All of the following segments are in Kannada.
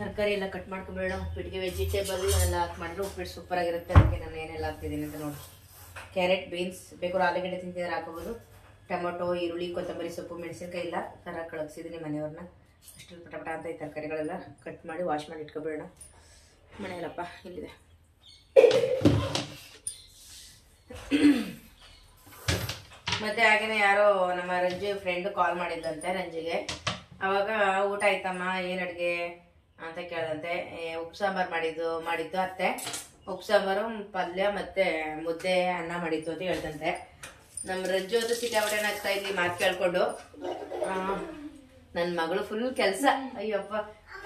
ತರಕಾರಿ ಎಲ್ಲ ಕಟ್ ಮಾಡ್ಕೊಬೇಡ ಉಪ್ಪಿಟ್ಟಿಗೆ ವೆಜಿಟೇಬಲ್ ಎಲ್ಲ ಹಾಕಿ ಮಾಡಿದ್ರೆ ಉಪ್ಪಿಟ್ಟು ಸೂಪರ್ ಆಗಿರುತ್ತೆ. ಅದಕ್ಕೆ ನಾನು ಏನೆಲ್ಲ ಹಾಕ್ತಿದ್ದೀನಿ ಅಂತ ನೋಡಿ. ಕ್ಯಾರೆಟ್ ಬೀನ್ಸ್ ಬೇಕಾದ್ರೆ ಆಲೂಗಡ್ಡೆ ತಿಂತಿದ್ರೆ ಹಾಕೋಬೋದು ಟೊಮೊಟೊ ಈರುಳ್ಳಿ, ಕೊತ್ತಂಬರಿ ಸೊಪ್ಪು, ಮೆಣಸಿನ್ಕಾಯಿ ಎಲ್ಲ ಥರ ಕಳಗ್ಸಿದ್ದೀನಿ ಮನೆಯವ್ರನ್ನ. ಅಷ್ಟು ಪಟ ಪಟ ಅಂತ ಈ ತರಕಾರಿಗಳೆಲ್ಲ ಕಟ್ ಮಾಡಿ ವಾಶ್ ಮಾಡಿ ಇಟ್ಕೊಬೇಡ ಮನೆಯಲ್ಲಪ್ಪ, ಇಲ್ಲಿದೆ. ಮತ್ತೆ ಹಾಗೇನೆ ಯಾರೋ ನಮ್ಮ ರಂಜು ಫ್ರೆಂಡು ಕಾಲ್ ಮಾಡಿದ್ದಂತೆ ರಂಜಿಗೆ. ಅವಾಗ ಊಟ ಆಯ್ತಮ್ಮ? ಏನು ಅಡ್ಗೆ? ಅಂತ ಕೇಳದಂತೆ ಉಪ್ಪು ಸಾಂಬಾರು ಮಾಡಿದ್ದು ಮಾಡಿದ್ದು ಅತ್ತೆ. ಉಪ್ಪು ಸಾಂಬಾರು ಪಲ್ಯ ಮತ್ತೆ ಮುದ್ದೆ ಅನ್ನ ಮಾಡಿದ್ದು ಅಂತ ಹೇಳ್ದಂತೆ ನಮ್ಮ ರಜ್ಜು ಅದು ಸಿಕ್ಕಾಪಟ್ಟೆ ಆಗ್ತಾ ಇದ್ವಿ ಮಾತು ಕೇಳ್ಕೊಂಡು. ನನ್ನ ಮಗಳು ಫುಲ್ ಕೆಲಸ. ಅಯ್ಯಪ್ಪ.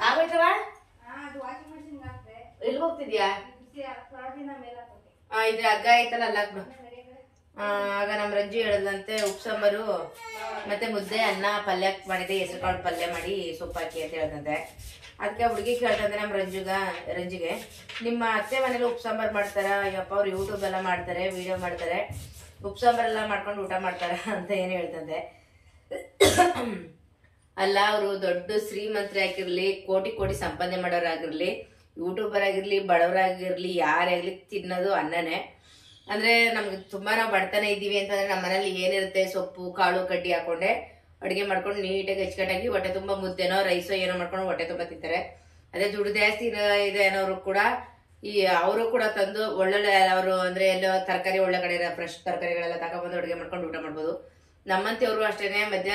ಆಗೋಯ್ತವ? ಎಲ್ಲಿ ಹೋಗ್ತಿದ್ಯಾ? ಆ, ಇದ್ರ ಹಗ್ಗ ಐತಲ್ಲ ಅಲ್ಲ ಆಗ ನಮ್ಮ ರಂಜು ಹೇಳದಂತೆ ಉಪ್ಸಾಂಬಾರು ಮತ್ತೆ ಮುದ್ದೆ, ಅನ್ನ, ಪಲ್ಯ ಮಾಡಿದೆ ಹೆಸರು ಕಾಳು ಪಲ್ಯ ಮಾಡಿ ಸೊಪ್ಪು ಹಾಕಿ ಅಂತ ಹೇಳ್ದಂತೆ ಅದಕ್ಕೆ ಹುಡುಗಿ ಕೇಳ್ತಂತೆ ನಮ್ಮ ರಂಜುಗ, ರಂಜಿಗೆ, ನಿಮ್ಮ ಅತ್ತೆ ಮನೇಲಿ ಉಪ್ಸಾಂಬಾರು ಮಾಡ್ತಾರ? ಅಯ್ಯಪ್ಪ, ಅವ್ರು ಯೂಟ್ಯೂಬ್ ಎಲ್ಲ ಮಾಡ್ತಾರೆ ವಿಡಿಯೋ ಮಾಡ್ತಾರೆ. ಉಪ್ಪು ಸಾಂಬಾರ್ ಎಲ್ಲ ಮಾಡ್ಕೊಂಡು ಊಟ ಮಾಡ್ತಾರ ಅಂತ ಏನು ಹೇಳ್ತಂತೆ. ಅಲ್ಲ, ಅವರು ದೊಡ್ಡ ಶ್ರೀಮಂತರೇ ಆಗಿರ್ಲಿ, ಕೋಟಿ ಕೋಟಿ ಸಂಪಾದನೆ ಮಾಡೋರಾಗಿರ್ಲಿ ಯೂಟ್ಯೂಬರ್ ಆಗಿರಲಿ, ಬಡವರಾಗಿರ್ಲಿ, ಯಾರಾಗ್ಲಿ ತಿನ್ನೋದು ಅನ್ನನೇ. ಅಂದ್ರೆ ನಮ್ಗೆ ತುಂಬಾ ನಾವು ಬಡತನ ಇದ್ದೀವಿ ಅಂತಂದ್ರೆ ನಮ್ಮ ಮನೇಲಿ ಏನಿರುತ್ತೆ, ಸೊಪ್ಪು, ಕಾಳು, ಕಡ್ಡಿ ಹಾಕೊಂಡೆ. ಅಡುಗೆ ಮಾಡ್ಕೊಂಡು ನೀಟಾಗಿ ಅಚ್ಚುಕಟ್ಟಾಗಿ ಹೊಟ್ಟೆ ತುಂಬಾ ಮುದ್ದೆನೋ, ರೈಸೋ ಏನೋ ಮಾಡ್ಕೊಂಡು ಹೊಟ್ಟೆ ತುಂಬ ತಿಂತಾರೆ. ಅದೇ ದುಡ್ಡು ಜಾಸ್ತಿ ಇದೆ ಅನ್ನೋರು ಕೂಡ ಈ ಅವರು ಕೂಡ ತಂದು ಒಳ್ಳೊಳ್ಳೆ ಅವರು ಅಂದ್ರೆ ಎಲ್ಲೋ ತರಕಾರಿ ಒಳ್ಳೆ ಕಡೆ ಫ್ರೆಶ್ ತರಕಾರಿಗಳೆಲ್ಲ ತಗೊಂಡ್ಬಂದು ಅಡುಗೆ ಮಾಡ್ಕೊಂಡು ಊಟ ಮಾಡ್ಬೋದು. ನಮ್ಮಂತೆಯವರು ಅಷ್ಟೇನೆ, ಮಧ್ಯ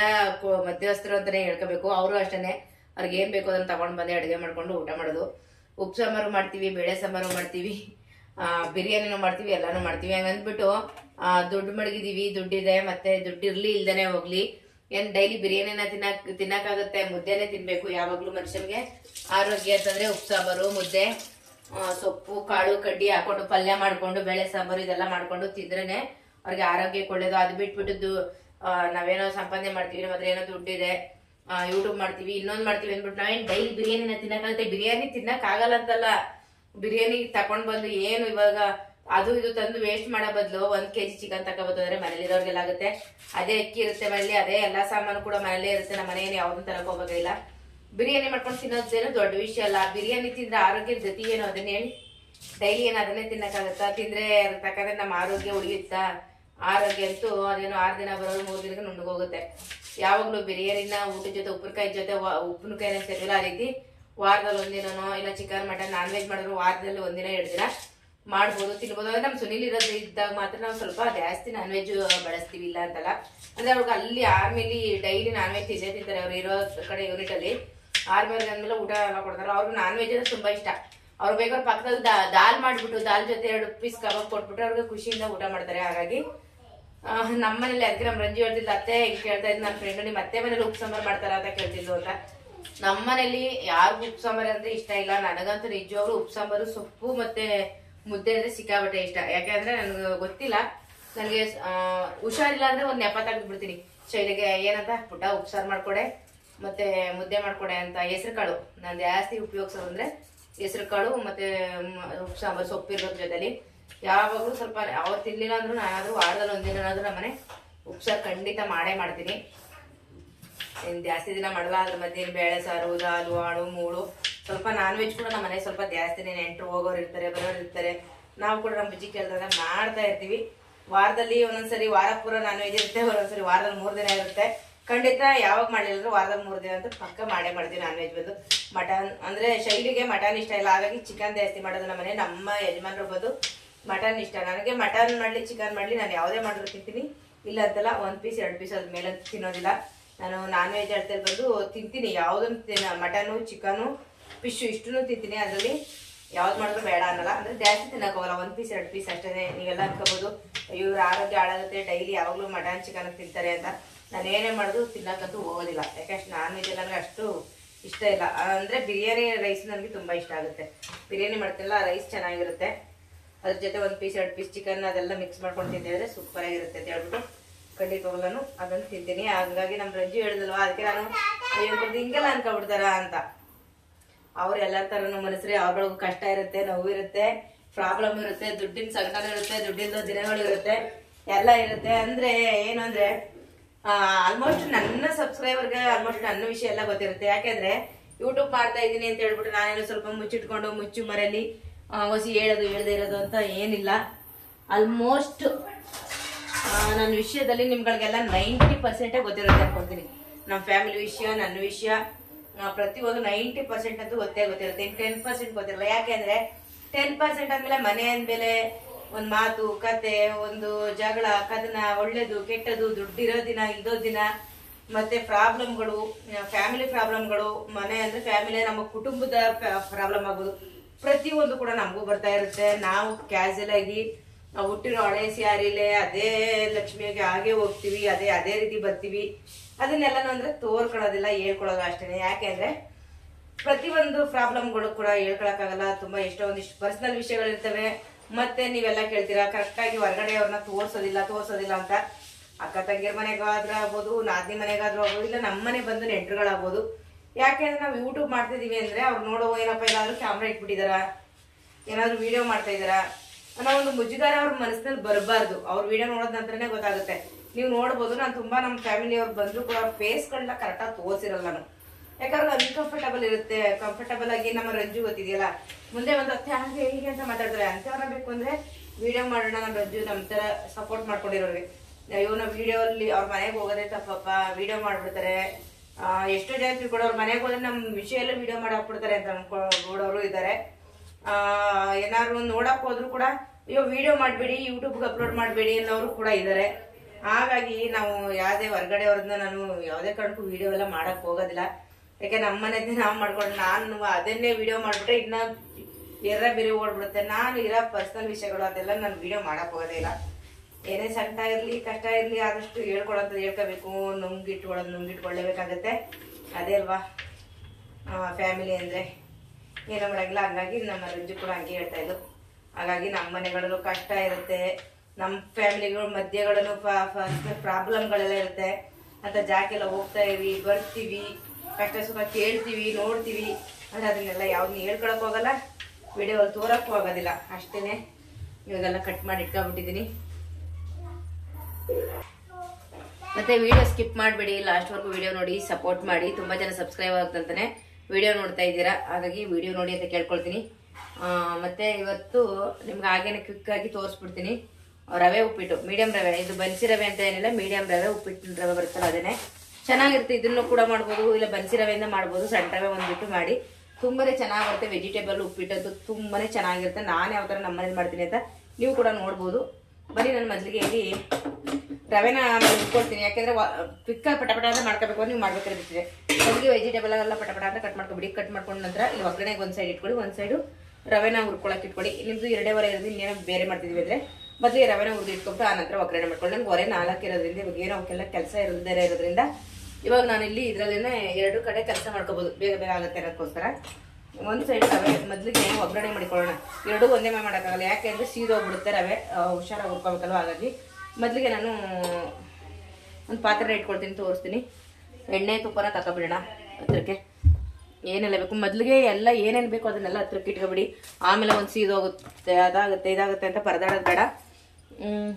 ಮಧ್ಯಸ್ಥರು ಅಂತಾನೆ ಹೇಳ್ಕೋಬೇಕು. ಅವರು ಅಷ್ಟೇನೆ ಅವ್ರಿಗೆ ಏನು ಬೇಕು ಅದನ್ನ ತಗೊಂಡ್ ಬಂದೆ ಅಡುಗೆ ಮಾಡ್ಕೊಂಡು ಊಟ ಮಾಡೋದು. ಉಪ್ಪು ಸಾಂಬಾರು ಮಾಡ್ತೀವಿ, ಬೇಳೆ ಸಾಂಬಾರು ಮಾಡ್ತೀವಿ. ಬಿರಿಯಾನಿನೂ ಮಾಡ್ತೀವಿ, ಎಲ್ಲಾನು ಮಾಡ್ತೀವಿ. ಹಂಗಂದ್ಬಿಟ್ಟು ದುಡ್ಡು ಮಡಗಿದೀವಿ, ದುಡ್ಡಿದೆ, ಮತ್ತೆ ದುಡ್ಡು ಇರ್ಲಿ ಇಲ್ದೇನೆ ಹೋಗ್ಲಿ. ಏನ್ ಡೈಲಿ ಬಿರಿಯಾನಿನ ತಿನ್ನಕ್ ತಿನ್ನಕಾಗತ್ತೆ ಮುದ್ದೆನೆ ತಿನ್ಬೇಕು ಯಾವಾಗ್ಲೂ ಮನುಷ್ಯನ್ಗೆ. ಆರೋಗ್ಯ ಅಂತಂದ್ರೆ ಉಪ್ಪು, ಸಾಂಬಾರು, ಮುದ್ದೆ ಸೊಪ್ಪು, ಕಾಳು, ಕಡ್ಡಿ ಹಾಕೊಂಡು ಪಲ್ಯ ಮಾಡ್ಕೊಂಡು, ಬೇಳೆ, ಸಾಂಬಾರು ಇದೆಲ್ಲ ಮಾಡ್ಕೊಂಡು ತಿಂದ್ರೇನೆ ಅವ್ರಿಗೆ ಆರೋಗ್ಯಕ್ಕೆ ಒಳ್ಳೇದು. ಅದು ಬಿಟ್ಬಿಟ್ಟು ನಾವೇನೋ ಸಂಪಾದನೆ ಮಾಡ್ತೀವಿ ನಮ್ಮ ಹತ್ರ ಏನೋ ದುಡ್ಡಿದೆ ಯೂಟ್ಯೂಬ್ ಮಾಡ್ತೀವಿ, ಇನ್ನೊಂದ್ ಮಾಡ್ತೀವಿ ಅಂದ್ಬಿಟ್ಟು ನಾವೇನ್ ಡೈಲಿ ಬಿರಿಯಾನಿನ ತಿನ್ನಕ್ಕಾಗತ್ತೆ? ಬಿರಿಯಾನಿ ತಿನ್ನಕ್ ಆಗಲ್ಲ ಅಂತಲ್ಲ. ಬಿರಿಯಾನಿ ತಕೊಂಡ್ ಬಂದು ಏನು ಇವಾಗ ಅದು ಇದು ತಂದು ವೇಸ್ಟ್ ಮಾಡೋ ಬದಲು ಒಂದ್ ಕೆಜಿ ಚಿಕನ್ ತಗೋಬೋದು ಅಂದ್ರೆ ಮನೇಲಿರೋರ್ಗೆಲ್ಲ ಆಗುತ್ತೆ. ಅದೇ ಅಕ್ಕಿ ಇರುತ್ತೆ ಮನೇಲಿ, ಅದೇ ಎಲ್ಲಾ ಸಾಮಾನು ಕೂಡ ಮನೇಲೇ ಇರುತ್ತೆ, ನಮ್ಮ ಮನೇಲಿ ಯಾವ್ದನ್ನ ತರಕ್ ಹೋಗೋದಿಲ್ಲ ಬಿರಿಯಾನಿ ಮಾಡ್ಕೊಂಡು ತಿನ್ನೋದೇನು ದೊಡ್ಡ ವಿಷಯ ಅಲ್ಲ. ಬಿರಿಯಾನಿ ತಿಂದ್ರೆ ಆರೋಗ್ಯದ ಜೊತೆ ಏನು? ಅದನ್ನ ಹೇಳಿ. ಡೈಲಿ ಏನು ಅದನ್ನೇ ತಿನ್ನಕ್ಕಾಗತ್ತಾ? ತಿಂದ್ರೆ ತಕ್ಕಂದ್ರೆ ನಮ್ಮ ಆರೋಗ್ಯ ಉಳಿಯುತ್ತಾ? ಆರೋಗ್ಯ ಅಂತೂ ಅದೇನು ಆರು ದಿನ ಬರೋದು ಮೂರು ದಿನಕ್ಕೆ ನುಣ್ಣಗೋಗುತ್ತೆ ಯಾವಾಗ್ಲೂ ಬಿರಿಯಾನಿನ ಊಟದ ಜೊತೆ ಉಪ್ಪಿನಕಾಯಿ ಜೊತೆ ಉಪ್ಪಿನಕಾಯಿನ ಸೇರಿಲ್ಲ ಆ ರೀತಿ ವಾರದಲ್ಲಿ ಒಂದಿನನೋ ಇಲ್ಲ ಚಿಕನ್ ಮಟನ್ ನಾನ್ ವೆಜ್ ಮಾಡಿದ್ರು ವಾರದಲ್ಲಿ ಒಂದಿನ ಎರಡು ದಿನ ಮಾಡ್ಬೋದು, ತಿನ್ಬೋದು. ಅಂದ್ರೆ ನಮ್ಮ ಸುನಿಲ್ ಇರೋದು ಇದ್ದಾಗ ಮಾತ್ರ ನಾವು ಸ್ವಲ್ಪ ಜಾಸ್ತಿ ನಾನ್ ವೆಜ್ ಬಳಸ್ತೀವಿ, ಇಲ್ಲ ಅಂತಲ್ಲ. ಅಂದ್ರೆ ಅವ್ರಿಗೆ ಅಲ್ಲಿ ಆರ್ಮಿಲಿ ಡೈಲಿ ನಾನ್ ವೆಜ್ ತಿಂದೇ ತಿಂತಾರೆ. ಅವ್ರು ಇರೋ ಕಡೆ ಯೂನಿಟ್ ಅಲ್ಲಿ ಆರ್ಮಿ ಅವ್ರಿಗೆ ಅಂದ್ಮೇಲೆ ಊಟ ಎಲ್ಲ ಕೊಡ್ತಾರೆ. ಅವ್ರಿಗೆ ನಾನ್ ವೆಜ್ ಅಂದ್ರೆ ತುಂಬಾ ಇಷ್ಟ. ಅವ್ರು ಬೇಕಾದ್ರೆ ಪಕ್ಕದಲ್ಲಿ ದಾಲ್ ಮಾಡ್ಬಿಟ್ಟು, ದಾಲ್ ಜೊತೆ ಎರಡು ಪೀಸ್ ಕಬಾಬ್ ಕೊಟ್ಬಿಟ್ಟು ಅವ್ರಿಗೆ ಖುಷಿಯಿಂದ ಊಟ ಮಾಡ್ತಾರೆ. ಹಾಗಾಗಿ ನಮ್ಮ ಮನೇಲಿ ಅದಕ್ಕೆ ನಮ್ಮ ರಂಜಿ ಹೇಳ್ತಿದ್ಲು ಅತ್ತೆ ಕೇಳ್ತಾ ಇದ್ದು ನನ್ನ ಫ್ರೆಂಡ್ ನಿಮ್ಮ ಅತ್ತೆ ಮನೇಲಿ ಉಪ್ಪು ಸಾಂಬಾರು ಮಾಡ್ತಾರ ಅಂತ ಕೇಳ್ತಿದ್ಲು ಅಂತ. ನಮ್ಮ ಮನೇಲಿ ಯಾರಿಗೂ ಉಪ್ಪು ಸಾಂಬಾರ್ ಅಂದ್ರೆ ಇಷ್ಟ ಇಲ್ಲ. ನನಗಂತೂ ನಿಜವಾಗ್ಲೂ ಉಪ್ಪು ಸಾಂಬಾರು, ಸೊಪ್ಪು ಮತ್ತೆ ಮುದ್ದೆ ಅಂದ್ರೆ ಸಿಕ್ಕಾಬಟ್ಟೆ ಇಷ್ಟ. ಯಾಕೆಂದ್ರೆ ನನ್ಗೆ ಗೊತ್ತಿಲ್ಲ. ನನಗೆ ಹುಷಾರಿಲ್ಲ ಅಂದ್ರೆ ಒಂದ್ ನೆಪ ತೆಗೆದ್ಬಿಡ್ತೀನಿ ಶೈಲಿಗೆ ಏನಂತ? ಪುಟ್ಟ ಉಪ್ಸಾರು ಸಾರು ಮಾಡ್ಕೊಡೆ, ಮತ್ತೆ ಮುದ್ದೆ ಮಾಡ್ಕೊಡೆ ಅಂತ. ಹೆಸರು ಕಾಳು. ನಾನು ಜಾಸ್ತಿ ಉಪಯೋಗಿಸೋದು ಅಂದ್ರೆ ಹೆಸರು ಕಾಳು, ಮತ್ತೆ ಉಪ್ಸಾಂಬಾರು ಸೊಪ್ಪು ಇರೋದ್ರ ಜೊತೆಲಿ. ಯಾವಾಗಲೂ ಸ್ವಲ್ಪ ಅವ್ರು ತಿನ್ನಲಿಲ್ಲ ಅಂದ್ರೂ ನಾನಾದ್ರೂ ವಾರದಲ್ಲಿ ಒಂದಿನಾದ್ರೂ ನಮ್ಮನೆ ಉಪ್ಸಾರು ಖಂಡಿತ ಮಾಡೇ ಮಾಡ್ತೀನಿ. ಇನ್ ಜಾಸ್ತಿ ದಿನ ಮಾಡಲ್ಲ ಅದ್ರ ಮಧ್ಯೆ ಬೇಳೆ ಸಾರು, ದಾಲು ಆಳು ಮೂಳು ಸ್ವಲ್ಪ ನಾನ್ ವೆಜ್ ಕೂಡ ನಮ್ಮ ಮನೆ ಸ್ವಲ್ಪ ಜಾಸ್ತಿನೇ ನೆಂಟರು ಹೋಗೋರು ಇರ್ತಾರೆ, ಬರೋರು ಇರ್ತಾರೆ. ನಾವು ಕೂಡ ನಮ್ಮ ಬುಜ್ಜಿ ಕೇಳಿದಾಗ ಮಾಡ್ತಾ ಇರ್ತೀವಿ. ವಾರದಲ್ಲಿ ಒಂದೊಂದ್ಸರಿ, ವಾರ ಪೂರ ನಾನ್ ವೆಜ್ ಇರುತ್ತೆ ಒಂದೊಂದ್ಸರಿ ವಾರದಲ್ಲಿ ಮೂರು ದಿನ ಇರುತ್ತೆ. ಖಂಡಿತ ಯಾವಾಗ ಮಾಡಿಲ್ಲ ವಾರದಲ್ಲಿ ಮೂರು ದಿನ ಅಂತ ಪಕ್ಕ ಮಾಡೇ ಮಾಡ್ತೀವಿ ನಾನ್ ವೆಜ್ ಬಂದು. ಮಟನ್ ಅಂದ್ರೆ ಶೈಲಿಗೆ ಮಟನ್ ಇಷ್ಟ ಇಲ್ಲ. ಹಾಗಾಗಿ ಚಿಕನ್ ಜಾಸ್ತಿ ಮಾಡೋದು ನಮ್ಮ ಮನೆ, ನಮ್ಮ ಯಜಮಾನ್ರು ಬಂದು ಮಟನ್ ಇಷ್ಟ. ನನಗೆ ಮಟನ್ ಮಾಡಲಿ ಚಿಕನ್ ಮಾಡಲಿ, ನಾನು ಯಾವುದೇ ಮಾಡಿದ್ರು ತಿಂತೀನಿ. ಇಲ್ಲ ಅಂತಲ್ಲ, ಒಂದು ಪೀಸ್ ಎರಡು ಪೀಸ್ ಅದ್ರ ಮೇಲೆ ತಿನ್ನೋದಿಲ್ಲ. ನಾನು ನಾನ್ ವೆಜ್ ಹೇಳ್ತಾರೆ ಬಂದು ತಿಂತೀನಿ. ಯಾವುದನ್ನು ಮಟನು ಚಿಕನು ಫಿಶ್ ಇಷ್ಟನ್ನು ತಿಂತೀನಿ. ಅದರಲ್ಲಿ ಯಾವ್ದು ಮಾಡಿದ್ರು ಬೇಡ ಅನ್ನಲ್ಲ. ಅಂದ್ರೆ ಜಾಸ್ತಿ ತಿನ್ನಕ್ ಒಂದು ಪೀಸ್ ಎರಡು ಪೀಸ್ ಅಷ್ಟೇ. ನೀವೆಲ್ಲ ಅನ್ಕೋಬಹುದು ಇವ್ರ ಆರೋಗ್ಯ ಹಾಳಾಗುತ್ತೆ. ಡೈಲಿ ಯಾವಾಗಲೂ ಮಟನ್ ಚಿಕನ್ ತಿಂತಾರೆ ಅಂತ. ನಾನು ಏನೇ ಮಾಡಿದ್ರು ತಿನ್ನಕ್ಕಂತೂ ಹೋಗೋದಿಲ್ಲ. ಯಾಕಂದ್ರೆ ನಾನ್ ವೆಜ್ ನನಗೆ ಅಷ್ಟು ಇಷ್ಟ ಇಲ್ಲ. ಅಂದ್ರೆ ಬಿರಿಯಾನಿ ರೈಸ್ ನನಗೆ ತುಂಬಾ ಇಷ್ಟ ಆಗುತ್ತೆ. ಬಿರಿಯಾನಿ ಮಾಡ್ತಿಲ್ಲ ರೈಸ್ ಚೆನ್ನಾಗಿರುತ್ತೆ. ಅದ್ರ ಜೊತೆ ಒಂದು ಪೀಸ್ ಎರಡು ಪೀಸ್ ಚಿಕನ್ ಅದೆಲ್ಲ ಮಿಕ್ಸ್ ಮಾಡ್ಕೊಂಡು ತಿಂತಿದ್ರೆ ಸೂಪರ್ ಆಗಿರುತ್ತೆ ಅಂತ ಹೇಳ್ಬಿಟ್ಟು ಖಂಡಿತವಾಗ್ಲೂ ಅದನ್ನು ತಿಂತೀನಿ. ಹಂಗಾಗಿ ನಮ್ಮ ರಜ್ಜು ಹೇಳಿದಲ್ವಾ, ಅದಕ್ಕೆ ನಾನು ಇವ್ರ್ದು ಹಿಂಗೆಲ್ಲ ಅನ್ಕೊಬಿಡ್ತಾರ ಅಂತ. ಅವ್ರು ಎಲ್ಲರ ತರನು ಮನಸ್ರಿ ಅವ್ರಗಳಿಗೂ ಕಷ್ಟ ಇರುತ್ತೆ, ನೋವು ಇರುತ್ತೆ, ಪ್ರಾಬ್ಲಮ್ ಇರುತ್ತೆ, ದುಡ್ಡಿನ ಸಂಕಟ ಇರುತ್ತೆ ದುಡ್ಡಿನ ದಿನಗಳು ಇರುತ್ತೆ, ಎಲ್ಲ ಇರುತ್ತೆ. ಅಂದ್ರೆ ಏನು ಅಂದ್ರೆ ಆಲ್ಮೋಸ್ಟ್ ನನ್ನ ಸಬ್ಸ್ಕ್ರೈಬರ್ಗೆ ಆಲ್ಮೋಸ್ಟ್ ನನ್ನ ವಿಷಯ ಎಲ್ಲ ಗೊತ್ತಿರುತ್ತೆ. ಯಾಕೆಂದ್ರೆ ಯೂಟ್ಯೂಬ್ ಮಾಡ್ತಾ ಇದ್ದೀನಿ ಅಂತ ಹೇಳ್ಬಿಟ್ಟು ನಾನೇನೋ ಸ್ವಲ್ಪ ಮುಚ್ಚಿಟ್ಕೊಂಡು, ಮುಚ್ಚು ಮರೆಯಲ್ಲಿ ಹೊಸಿ ಹೇಳೋದು, ಹೇಳದೇ ಇರೋದು ಅಂತ ಏನಿಲ್ಲ. ಆಲ್ಮೋಸ್ಟ್ ನನ್ನ ವಿಷಯದಲ್ಲಿ ನಿಮ್ಗಳಿಗೆಲ್ಲ ನೈಂಟಿ ಪರ್ಸೆಂಟೇ ಗೊತ್ತಿರುತ್ತೆ ಅನ್ಕೊಳ್ತೀನಿ ನಮ್ಮ ಫ್ಯಾಮಿಲಿ ವಿಷಯ, ನನ್ನ ವಿಷಯ ಪ್ರತಿ ಪ್ರತಿಯೊಂದು ನೈಂಟಿ ಪರ್ಸೆಂಟ್ ಅಂತೂ ಗೊತ್ತೇ ಗೊತ್ತಿರುತ್ತೆ. ಟೆನ್ ಪರ್ಸೆಂಟ್ ಗೊತ್ತಿರಲ್ಲ. ಯಾಕೆಂದ್ರೆ ಟೆನ್ ಪರ್ಸೆಂಟ್ ಆದ್ಮೇಲೆ ಮನೆ ಅಂದ್ಮೇಲೆ ಒಂದು ಮಾತು, ಕತೆ, ಒಂದು ಜಗಳ, ಕದನ, ಒಳ್ಳೇದು, ಕೆಟ್ಟದು, ದುಡ್ಡಿರೋ ದಿನ ಇಲ್ದೋ ದಿನ, ಮತ್ತೆ ಪ್ರಾಬ್ಲಮ್ಗಳು ಫ್ಯಾಮಿಲಿ ಪ್ರಾಬ್ಲಮ್ಗಳು, ಮನೆ ಅಂದ್ರೆ ಫ್ಯಾಮಿಲಿ ನಮ್ಮ ಕುಟುಂಬದ ಪ್ರಾಬ್ಲಮ್ ಆಗೋದು. ಪ್ರತಿಯೊಂದು ಕೂಡ ನಮಗೂ ಬರ್ತಾ ಇರುತ್ತೆ. ನಾವು ಕ್ಯಾಶುಯಲ್ ಆಗಿ ನಾವು ಹುಟ್ಟಿರೋ ಹಳೆ ಸ್ಯಾರಿಲೆ ಅದೇ ಲಕ್ಷ್ಮಿಗೆ ಹಾಗೆ ಹೋಗ್ತೀವಿ, ಅದೇ ಅದೇ ರೀತಿ ಬರ್ತೀವಿ. ಅದನ್ನೆಲ್ಲನೂ ಅಂದ್ರೆ ತೋರ್ಕೊಳ್ಳೋದಿಲ್ಲ, ಹೇಳ್ಕೊಳ್ಳೋದು ಅಷ್ಟೇ ಯಾಕೆಂದ್ರೆ ಪ್ರತಿಯೊಂದು ಪ್ರಾಬ್ಲಮ್ಗಳು ಕೂಡ ಹೇಳ್ಕೊಳಕ್ಕಾಗಲ್ಲ. ತುಂಬಾ ಎಷ್ಟೋ ಒಂದಿಷ್ಟು ಪರ್ಸನಲ್ ವಿಷಯಗಳಿರ್ತವೆ ಮತ್ತೆ ನೀವೆಲ್ಲ ಕೇಳ್ತೀರಾ ಕರೆಕ್ಟಾಗಿ ಹೊರಗಡೆ ಅವ್ರನ್ನ ತೋರ್ಸೋದಿಲ್ಲ ತೋರ್ಸೋದಿಲ್ಲ ಅಂತ? ಅಕ್ಕ ತಂಗಿಯರ್ ಮನೆಗಾದ್ರೂ ಆಗ್ಬೋದು, ನಾದಿನಿ ಮನೆಗಾದ್ರೂ ಆಗ್ಬೋದು, ಇಲ್ಲ ನಮ್ಮ ಮನೆ ಬಂದು ನೆಂಟರುಗಳಾಗ್ಬೋದು. ಯಾಕೆಂದ್ರೆ ನಾವು ಯೂಟ್ಯೂಬ್ ಮಾಡ್ತಿದೀವಿ ಅಂದ್ರೆ ಅವ್ರು ನೋಡೋ ಏನಪ್ಪ ಎಲ್ಲಾದ್ರೂ ಕ್ಯಾಮ್ರಾ ಇಟ್ಬಿಟ್ಟಿದಾರ? ಏನಾದ್ರು ವಿಡಿಯೋ ಮಾಡ್ತಾ ಇದಾರಾ? ಅನ್ನೋ ಒಂದು ಮುಜುಗಾರ ಅವ್ರ ಮನಸ್ಸಿನಲ್ಲಿ ಬರಬಾರ್ದು. ಅವ್ರ ವಿಡಿಯೋ ನೋಡೋದ್ ನಂತರನೇ ಗೊತ್ತಾಗುತ್ತೆ. ನೀವು ನೋಡ್ಬೋದು, ನಾನು ತುಂಬಾ ನಮ್ಮ ಫ್ಯಾಮಿಲಿ ಅವ್ರು ಬಂದ್ರು ಕೂಡ ಫೇಸ್ಗಳನ್ನ ಕರೆಕ್ಟಾಗಿ ತೋರಿಸಿರಲ್ಲ ನಾನು. ಯಾಕಂದ್ರೆ ಅನ್ಕಂಫರ್ಟಬಲ್ ಇರುತ್ತೆ. ಕಂಫರ್ಟಬಲ್ ಆಗಿ ನಮ್ಮ ರಂಜು ಗೊತ್ತಿದೆಯಲ್ಲ? ಮುಂದೆ ಒಂದು ಹತ್ತೆ ಹಾಗೆ, ಹೀಗೆ ಅಂತ ಮಾತಾಡ್ತಾರೆ. ಅಂತವ್ರ ಬೇಕು ಅಂದ್ರೆ ವಿಡಿಯೋ ಮಾಡೋಣ ನಮ್ಮ ರಂಜು ನಮ್ಮ ತರ ಸಪೋರ್ಟ್ ಮಾಡ್ಕೊಂಡಿರೋರಿಗೆ. ನಾವು ವಿಡಿಯೋ ಅಲ್ಲಿ ಅವ್ರ ಮನೆಗೆ ಹೋಗೋದೇ ತಪ್ಪಪ್ಪ. ವಿಡಿಯೋ ಮಾಡ್ಬಿಡ್ತಾರೆ. ಎಷ್ಟೋ ಜನ ತಿಳ್ಕೊಂಡು ಅವ್ರ ಮನೆಗೆ ಹೋದ್ರೆ ನಮ್ಮ ವಿಷಯ ಎಲ್ಲ ವಿಡಿಯೋ ಮಾಡಿ ಹಾಕ್ಬಿಡ್ತಾರೆ ಅಂತ ನೋಡೋರು ಇದ್ದಾರೆ. ಏನಾದ್ರು ನೋಡಕ್ ಹೋದ್ರು ಕೂಡ, ಅಯ್ಯೋ ವಿಡಿಯೋ ಮಾಡ್ಬೇಡಿ ಯೂಟ್ಯೂಬ್ಗೆ ಅಪ್ಲೋಡ್ ಮಾಡಬೇಡಿ ಅನ್ನೋರು ಕೂಡ ಇದ್ದಾರೆ ಹಾಗಾಗಿ ನಾವು ಯಾವುದೇ ಹೊರಗಡೆ ಅವ್ರನ್ನ ನಾನು ಯಾವುದೇ ಕಾರಣಕ್ಕೂ ವಿಡಿಯೋ ಎಲ್ಲ ಮಾಡಕ್ ಹೋಗೋದಿಲ್ಲ. ಯಾಕೆ ನಮ್ಮ ಮನೆದೇ ನಾವು ಮಾಡ್ಕೊಂಡು ನಾನು ಅದನ್ನೇ ವಿಡಿಯೋ ಮಾಡ್ಬಿಟ್ರೆ ಇನ್ನ ಎರ್ರ ಬೇರೆ ಓಡ್ಬಿಡುತ್ತೆ. ನಾನು ಇರೋ ಪರ್ಸನಲ್ ವಿಷಯಗಳು ಅದೆಲ್ಲ ನಾನು ವಿಡಿಯೋ ಮಾಡಕ್ ಹೋಗೋದೇ ಇಲ್ಲ. ಏನೇ ಸಂಕಟ ಇರ್ಲಿ, ಕಷ್ಟ ಇರ್ಲಿ, ಆದಷ್ಟು ಹೇಳ್ಕೊಳಂತ ಹೇಳ್ಕೋಬೇಕು. ನುಂಗಿಟ್ಕೊಳ್ಳೋದು, ನುಂಗಿಟ್ಕೊಳ್ಳೇಬೇಕಾಗತ್ತೆ. ಅದೇ ಅಲ್ವಾ? ಫ್ಯಾಮಿಲಿ ಅಂದ್ರೆ. ಏನೋ ಮಾಡಂಗಿಲ್ಲ ಹಂಗಾಗಿ ನಮ್ಮ ರಂಜು ಕೂಡ ಹಂಗೆ ಹೇಳ್ತಾ ಇದ್ದು ಹಾಗಾಗಿ ನಮ್ಮ ಮನೆಗಳಲ್ಲೂ ಕಷ್ಟ ಇರುತ್ತೆ. ನಮ್ಮ ಫ್ಯಾಮಿಲಿಗಳ ಮಧ್ಯೆಗಳಲ್ಲೂ ಪ್ರಾಬ್ಲಮ್ಗಳೆಲ್ಲ ಇರುತ್ತೆ. ಅಂತ ಜಾಕೆಲ್ಲ ಹೋಗ್ತಾ ಇವಿ ಬರ್ತೀವಿ. ಕಷ್ಟ ಸುಖ ಕೇಳ್ತೀವಿ, ನೋಡ್ತೀವಿ. ಅಂದರೆ ಅದನ್ನೆಲ್ಲ ಯಾವ್ದನ್ನ ಹೇಳ್ಕೊಳಕ್ ಹೋಗಲ್ಲ. ವಿಡಿಯೋ ತೋರಕ್ಕೂ ಆಗೋದಿಲ್ಲ. ಅಷ್ಟೇನೆ. ಇವಾಗೆಲ್ಲ ಕಟ್ ಮಾಡಿ ಇಟ್ಕೊಂಡ್ಬಿಟ್ಟಿದ್ದೀನಿ ಮತ್ತೆ ವಿಡಿಯೋ ಸ್ಕಿಪ್ ಮಾಡಬೇಡಿ. ಲಾಸ್ಟ್ ವರ್ಗು ವಿಡಿಯೋ ನೋಡಿ ಸಪೋರ್ಟ್ ಮಾಡಿ. ತುಂಬಾ ಜನ ಸಬ್ಸ್ಕ್ರೈಬ್ ಆಗುತ್ತಂತಾನೆ ವಿಡಿಯೋ ನೋಡ್ತಾ ಇದ್ದೀರಾ? ಹಾಗಾಗಿ ವಿಡಿಯೋ ನೋಡಿ ಅಂತ ಕೇಳ್ಕೊಳ್ತೀನಿ. ಮತ್ತೆ ಇವತ್ತು ನಿಮ್ಗೆ ಹಾಗೇನೆ ಕ್ವಿಕ್ ಆಗಿ ತೋರಿಸ್ಬಿಡ್ತೀನಿ. ರವೆ ಉಪ್ಪಿಟ್ಟು ಮೀಡಿಯಂ ರವೆ. ಇದು ಬನ್ಸಿ ರವೆ ಅಂತ ಏನಿಲ್ಲ ಮೀಡಿಯಂ ರವೆ, ಉಪ್ಪಿಟ್ಟಿನ ರವೆ ಬರುತ್ತಲ್ಲ ಅದೇನೆ ಚೆನ್ನಾಗಿರುತ್ತೆ, ಇದನ್ನು ಕೂಡ ಮಾಡ್ಬೋದು, ಇಲ್ಲ ಬನ್ಸಿ ರವೆಯಿಂದ ಮಾಡ್ಬೋದು, ಸಣ್ಣ ರವೆ ಒಂದ್ಬಿಟ್ಟು ಮಾಡಿ. ತುಂಬಾನೇ ಚೆನ್ನಾಗಿರುತ್ತೆ ವೆಜಿಟೇಬಲ್ ಉಪ್ಪಿಟ್ಟದ್ದು ತುಂಬಾ ಚೆನ್ನಾಗಿರುತ್ತೆ. ನಾನು ಯಾವ ಥರ ನಮ್ಮನೇಲಿ ಮಾಡ್ತೀನಿ ಅಂತ ನೀವು ಕೂಡ ನೋಡ್ಬೋದು. ಬರೀ ನಾನು ಮೊದಲಿಗೆ ಇಲ್ಲಿ ರವೆನ ಇಟ್ಕೊಳ್ತೀನಿ ಯಾಕೆಂದ್ರೆ ಪಿಕ್ಕ ಪಟಪಟ ಅಂತ ಮಾಡ್ಕೋಬೇಕು ನೀವು ಮಾಡ್ಬೇಕಾದ್ರೆ ಬಿಟ್ಟಿದೆ ಅದಕ್ಕೆ ವೆಜಿಟೇಬಲ್ ಎಲ್ಲ ಪಟಪಟ ಅಂತ ಕಟ್ ಮಾಡ್ಕೊಬಿಡಿ. ಕಟ್ ಮಾಡ್ಕೊಂಡ ನಂತರ ಇಲ್ಲಿ ಒಗ್ಗರಣೆಗೆ ಒಂದು ಸೈಡ್ ಇಟ್ಕೊಳ್ಳಿ. ಒಂದು ಸೈಡು ರವೆನ ಹುರ್ಕೊಳಕ್ಕೆ ಇಟ್ಕೊಳ್ಳಿ. ನಿಮ್ದು ಎರಡೇವರೆ ಇರೋದ್ರಿಂದ ಇನ್ನೇನು ಬೇರೆ ಮಾಡ್ತಿದ್ವಿ ಅಂದರೆ ಮೊದಲಿಗೆ ರವೆನ ಹುರಿದು ಇಟ್ಕೊಂಡು ಆ ನಂತರ ಒಗ್ಗರಣೆ ಮಾಡ್ಕೊಂಡು ನಂಗೆ ಹೊರೆ ನಾಲ್ಕು ಇರೋದ್ರಿಂದ, ಇವಾಗ ಏನೋ ಅವಕ್ಕೆಲ್ಲ ಕೆಲಸ ಇರೋದೇ ಇರೋದ್ರಿಂದ ಇವಾಗ ನಾನು ಇಲ್ಲಿ ಇದರಲ್ಲೇನೆ ಎರಡು ಕಡೆ ಕೆಲಸ ಮಾಡ್ಕೋಬಹುದು ಬೇಗ ಬೇಗ ಆಗುತ್ತೆ ಅನ್ನೋದಕ್ಕೋಸ್ಕರ ಒಂದು ಸೈಡ್ ರವೆ ಮೊದಲಿಗೆ ಒಗ್ಗರಣೆ ಮಾಡಿಕೊಳ್ಳೋಣ. ಎರಡೂ ಒಂದೇ ಮೇಲೆ ಮಾಡೋಕ್ಕಾಗಲ್ಲ. ಯಾಕೆ ಯಾಕೆಂದ್ರೆ ಸೀದೋಗ್ಬಿಡುತ್ತೆ ರವೆ. ಹುಷಾರಾಗಿ ಹುರ್ಕೋಬೇಕಲ್ವ? ಹಾಗಾಗಿ ಮೊದಲಿಗೆ ನಾನು ಒಂದು ಪಾತ್ರೆ ಇಟ್ಕೊಳ್ತೀನಿ ತೋರಿಸ್ತೀನಿ. ಎಣ್ಣೆ ತುಪ್ಪನ ತಗೊಬಿಡೋಣ ಹತ್ರಕ್ಕೆ. ಏನೆಲ್ಲ ಬೇಕು? ಮೊದಲಿಗೆ ಎಲ್ಲ ಏನೇನು ಬೇಕು ಅದನ್ನೆಲ್ಲ ಹತ್ರಕ್ಕೆ ಇಟ್ಕೊಬಿಡಿ. ಆಮೇಲೆ ಒಂದು ಸೀದೋಗುತ್ತೆ ಅದಾಗುತ್ತೆ ಇದಾಗುತ್ತೆ ಅಂತ ಪರದಾಡೋದು ಬೇಡ. ಹ್ಮ್.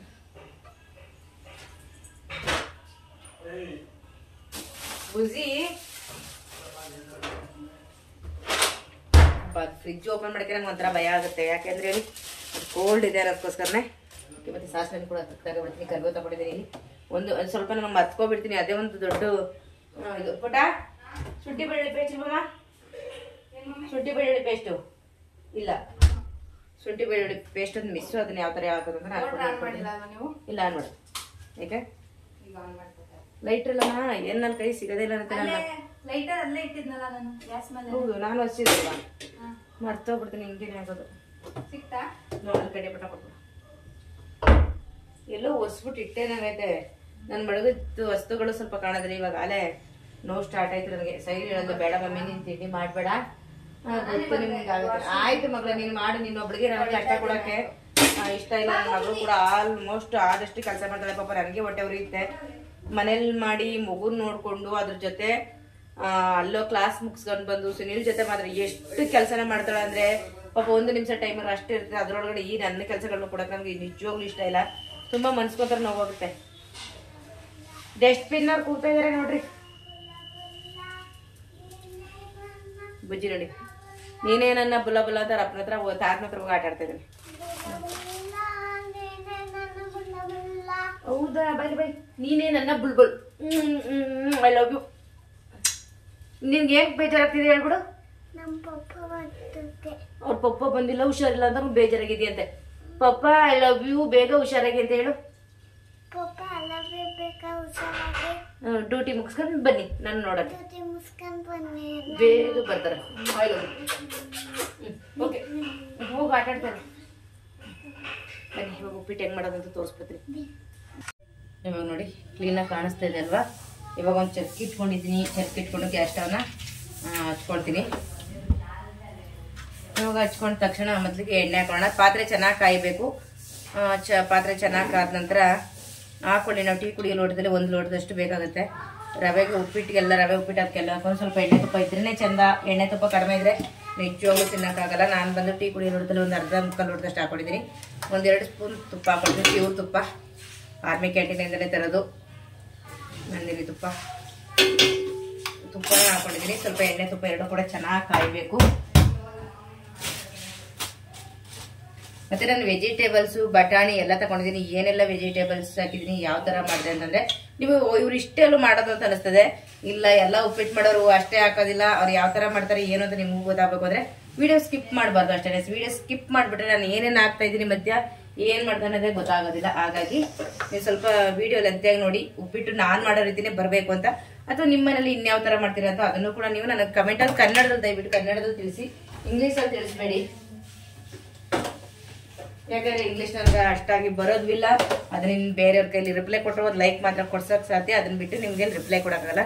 ಬುಜಿ ಫ್ರಿಜ್ ಓಪನ್ ಮಾಡಕ್ಕೆ ನಂಗೆ ಒಂಥರ ಭಯ ಆಗುತ್ತೆ. ಯಾಕೆಂದ್ರೆ ಹೇಳಿ ಕೋಲ್ಡ್ ಇದೆ ಅದಕ್ಕೋಸ್ಕರನೇ ಮತ್ತೆ ಸಾಸಿವೆ ಕೂಡ ತಗೊಬಿಡ್ತೀನಿ ಕರ್ಗೋ ತಗೊಂಡಿದ್ದೀನಿ ಇಲ್ಲಿ. ಒಂದು ಒಂದು ಸ್ವಲ್ಪ ನಾನು ಮರ್ತ್ಕೊಬಿಡ್ತೀನಿ ಅದೇ ಒಂದು ದೊಡ್ಡ ಇದು ಪುಟ. ಶುಂಠಿ ಬೆಳ್ಳುಳ್ಳಿ ಪೇಸ್ಟ್ ಇಲ್ವಮ್ಮ ಶುಂಠಿ ಬೆಳ್ಳುಳ್ಳಿ ಪೇಸ್ಟು ಇಲ್ಲ. ಶುಂಠಿ ಬೆಳ್ಳುಳ್ಳಿ ಪೇಸ್ಟ್ ಒಂದು ಮಿಸ್ ಅದನ್ನ ಯಾವ ಥರ ಯಾವ್ದು ಅಂತ ನಾನು ನೀವು? ಇಲ್ಲ ಆನ್ ಆನ್ ಮಾಡ್ಕೊತಾರೆ ಲೈಟ್ರ್ ಇಲ್ಲಮ್ಮ ಏನು ನನ್ನ ಕೈ ಸಿಗೋದೇ ಇಲ್ಲ ಅಂತ ನಾನು. ಲೈಟರ್ ಅಲ್ಲೇ ಇಟ್ಟಿದ್ನಲ್ಲ ನಾನು ಗ್ಯಾಸ್ ಮೇಲೆ. ಹೌದು ನಾನು ಹಚ್ಚಿದ್ದೆ. ಮರ್ತೋಗ್ಬಿಡ್ತೀನಿ ಹಿಂಗೇನೆ ಆಗೋದು ಸಿಕ್ತಾ? ನೋಡಿ ಕಡೆ ಪಟ ಎಲ್ಲೋ ಹೊಸ್ಬಿಟ್ಟು ಇಟ್ಟೇನಾಗೈತೆ ನನ್ನ ಮಡಗದ್ದು ವಸ್ತುಗಳು ಸ್ವಲ್ಪ ಕಾಣದ್ರಿ ಇವಾಗ ಅಲೆ. ನೋವು ಸ್ಟಾರ್ಟ್ ಆಯ್ತು ನನಗೆ. ಸೈಡ್ ಹೇಳೋದು ಬೇಡ ಮಮ್ಮಿ ನೀನ್ ತಿಂಡಿ ಮಾಡ್ಬೇಡ. ಆಯ್ತು ಮಗಳ ನೀನ್ ಮಾಡಿ ನಿನ್ನೊಬ್ಳಿಗೆ ನನಗೆ ಕಷ್ಟ ಕೊಡಕ್ಕೆ ಇಷ್ಟ ಇಲ್ಲ ನನ್ನ ಮಗಳು ಕೂಡ ಆಲ್ಮೋಸ್ಟ್ ಆದಷ್ಟು ಕೆಲಸ ಮಾಡ್ತಾಳೆ. ಪಾಪ ನನಗೆ ಹೊಟ್ಟೆ ಉರಿಯುತ್ತೆ. ಮನೇಲಿ ಮಾಡಿ ಮಗುನ್ ನೋಡ್ಕೊಂಡು ಅದ್ರ ಜೊತೆ ಅಲ್ಲೋ ಕ್ಲಾಸ್ ಮುಗಿಸ್ಕೊಂಡು ಬಂದು ಸುನಿಲ್ ಜೊತೆ ಮಾತ್ರ ಎಷ್ಟು ಕೆಲಸನ ಮಾಡ್ತಾಳೆ ಅಂದ್ರೆ ಪಾಪ ಒಂದು ನಿಮಿಷ ಟೈಮಲ್ಲಿ ಅಷ್ಟೇ ಇರ್ತದೆ ಅದ್ರೊಳಗಡೆ ಈ ನನ್ನ ಕೆಲಸಗಳನ್ನ ಕೊಡಕ್ಕೆ ನಮ್ಗೆ ನಿಜವಾಗ್ಲೂ ಇಷ್ಟ ಇಲ್ಲ. ತುಂಬಾ ಮನ್ಸ್ಕೊಂತಾರ ನೋವಾಗುತ್ತೆ ಡಸ್ಟ್ಬಿನ್ ಅವ್ರು ಕೂತಾ ಇದಾರೆ ನೋಡ್ರಿ. ಬುಜ್ಜಿ ನೋಡಿ. ನೀನೇ ನನ್ನ ಬುಲ ಬುಲ ಅಂತ ಅಪ್ಪನ ಹತ್ರ ತಾತನ ಹತ್ರ ಹೋಗಿ ಆಟ ಆಡ್ತಾ ಇದ್ದೀನಿ. ಹೌದಾ? ಬೈ ಬೈ ನೀನೇ ನನ್ನ ಬುಲ್ಬುಲ್. ಐ ಲವ್ ಯು ನಿನ್ಗೆ ಏನ್ ಬೇಜಾರಾಗ್ತಿದೆ ಹೇಳ್ಬಿಡು. ನಮ್ಮ ಪಪ್ಪ ಅವ್ರ ಪಪ್ಪ ಬಂದಿಲ್ಲ ಹುಷಾರಿಲ್ಲ ಅಂತ ಬೇಜಾರಾಗಿದೆಯಂತೆ. ಪಪ್ಪ ಐ ಲವ್ ಯು ಬೇಗ ಹುಷಾರಾಗಿ ಅಂತ ಹೇಳು. ಪಪ್ಪ ಅಲ್ಲವೇ ಬೇಕಾ ಹುಷಾರಾಗಿ. ಡ್ಯೂಟಿ ಮುಗಿಸ್ಕೊಂಡು ಬನ್ನಿ ನಾನು ನೋಡೋಕೆ ಜೊತೆ ಮುಸ್ಕೊಂಡ್ ಬನ್ನಿ ಬೇಗ ಬರ್ತಾರೆ. ಓಕೆ ಹೋಗಿ ಆಟ ಆಡ್ತಾರೆ ಬನ್ನಿ ಇವಾಗ ಉಪ್ಪಿಟ್ಟು ಹೆಂಗ್ ಮಾಡೋದಂತ ತೋರಿಸ್ಬಿಡ್ತೀನಿ. ಇವಾಗ ನೋಡಿ ಕ್ಲೀನಾಗಿ ಕಾಣಿಸ್ತಾ ಇದೆ ಅಲ್ವಾ? ಇವಾಗ ಒಂದು ಚರ್ಕಿ ಇಟ್ಕೊಂಡಿದ್ದೀನಿ ಚರ್ಕಿ ಇಟ್ಕೊಂಡು ಗ್ಯಾಸ್ ಸ್ಟವ್ನ ಹಚ್ಕೊಳ್ತೀನಿ. ಇವಾಗ ಹಚ್ಕೊಂಡ ತಕ್ಷಣ ಮೊದಲಿಗೆ ಎಣ್ಣೆ ಹಾಕೋಣ ಪಾತ್ರೆ ಚೆನ್ನಾಗಿ ಕಾಯಬೇಕು. ಚ, ಪಾತ್ರೆ ಚೆನ್ನಾಗಿ ಕಾದ ನಂತರ ಹಾಕೊಳ್ಳಿ. ನಾವು ಟೀ ಕುಡಿಯೋ ಲೋಟದಲ್ಲಿ ಒಂದು ಲೋಟದಷ್ಟು ಬೇಕಾಗುತ್ತೆ. ರವೆಗೆ ಉಪ್ಪಿಟ್ಟಿಗೆಲ್ಲ ರವೆ ಉಪ್ಪಿಟ್ಟು, ಅದಕ್ಕೆಲ್ಲ ಹಾಕೊಂಡು ಸ್ವಲ್ಪ ಎಣ್ಣೆ ತುಪ್ಪ ಇದ್ರೇ ಚೆಂದ. ಎಣ್ಣೆ ತುಪ್ಪ ಕಡಿಮೆ ಇದ್ರೆ ನಿಜವಾಗ್ಲೂ ತಿನ್ನೋಕ್ಕಾಗಲ್ಲ. ನಾನು ಬಂದು ಟೀ ಕುಡಿಯೋ ಲೋಟದಲ್ಲಿ ಒಂದು ಅರ್ಧ ಮುಕ್ಕಾಲು ಲೋಟದಷ್ಟು ಹಾಕೊಂಡಿದ್ದೀನಿ. ಒಂದೆರಡು ಸ್ಪೂನ್ ತುಪ್ಪ ಹಾಕೊಳ್ತೀನಿ. ಪ್ಯೂರ್ ತುಪ್ಪ. ಆರ್ಮಿ ಕ್ಯಾಂಟೀನಿಂದಲೇ ತರೋದು. ನಂದಿನಿ ತುಪ್ಪ ತುಪ್ಪನ ಹಾಕೊಂಡಿದ್ದೀನಿ. ಸ್ವಲ್ಪ ಎಣ್ಣೆ ತುಪ್ಪ ಎರಡು ಕೂಡ ಚೆನ್ನಾಗಿ ಕಾಯಬೇಕು. ಮತ್ತೆ ನಾನು ವೆಜಿಟೇಬಲ್ಸು ಬಟಾಣಿ ಎಲ್ಲ ತಗೊಂಡಿದ್ದೀನಿ. ಏನೆಲ್ಲ ವೆಜಿಟೇಬಲ್ಸ್ ಹಾಕಿದ್ದೀನಿ, ಯಾವ ತರ ಮಾಡಿದೆ ಅಂತಂದರೆ, ನೀವು ಇವ್ರು ಇಷ್ಟೆಲ್ಲೂ ಮಾಡೋದು ಅಂತ ಅನಿಸ್ತದೆ. ಇಲ್ಲ, ಎಲ್ಲ ಉಪ್ಪಿಟ್ಟು ಮಾಡೋರು ಅಷ್ಟೇ ಹಾಕೋದಿಲ್ಲ. ಅವ್ರು ಯಾವ ತರ ಮಾಡ್ತಾರೆ, ಏನು ಅಂತ ನಿಮಗೂ ಗೊತ್ತಾಗಬೇಕು. ಅಂದ್ರೆ ವಿಡಿಯೋ ಸ್ಕಿಪ್ ಮಾಡಬಾರ್ದು ಅಷ್ಟೇ ವಿಡಿಯೋ ಸ್ಕಿಪ್ ಮಾಡಿಬಿಟ್ರೆ ನಾನು ಏನೇನು ಆಗ್ತಾ ಇದ್ದೀನಿ ಮಧ್ಯ, ಏನು ಮಾಡ್ದೆ ಅನ್ನೋದೇ ಗೊತ್ತಾಗೋದಿಲ್ಲ. ಹಾಗಾಗಿ ನೀವು ಸ್ವಲ್ಪ ವಿಡಿಯೋ ಲಂತೆಯಾಗಿ ನೋಡಿ, ಉಪ್ಪಿಟ್ಟು ನಾನು ಮಾಡೋ ರೀತಿನೇ ಬರಬೇಕು ಅಂತ. ಅಥವಾ ನಿಮ್ಮನೇಲಿ ಇನ್ಯಾವ ಥರ ಮಾಡ್ತೀರಾ ಅಂತ ಅದನ್ನು ಕೂಡ ನೀವು ನನಗೆ ಕಮೆಂಟ್ ಅಲ್ಲಿ ಕನ್ನಡದಲ್ಲಿ ದಯವಿಟ್ಟು ಕನ್ನಡದಲ್ಲಿ ತಿಳಿಸಿ. ಇಂಗ್ಲೀಷಲ್ಲಿ ತಿಳಿಸ್ಬೇಡಿ. ಯಾಕಂದ್ರೆ ಇಂಗ್ಲೀಷ್ ನನಗೆ ಅಷ್ಟಾಗಿ ಬರೋದಿಲ್ಲ ಅದನ್ನ ಬೇರೆಯವ್ರ ಕೈಲಿ ರಿಪ್ಲೈ ಕೊಟ್ಟರು ಒಂದು ಲೈಕ್ ಮಾತ್ರ ಕೊಡ್ಸೋಕೆ ಸಾಧ್ಯ. ಅದನ್ನ ಬಿಟ್ಟು ನಿಮ್ಗೆ ರಿಪ್ಲೈ ಕೊಡೋಕ್ಕಾಗಲ್ಲ.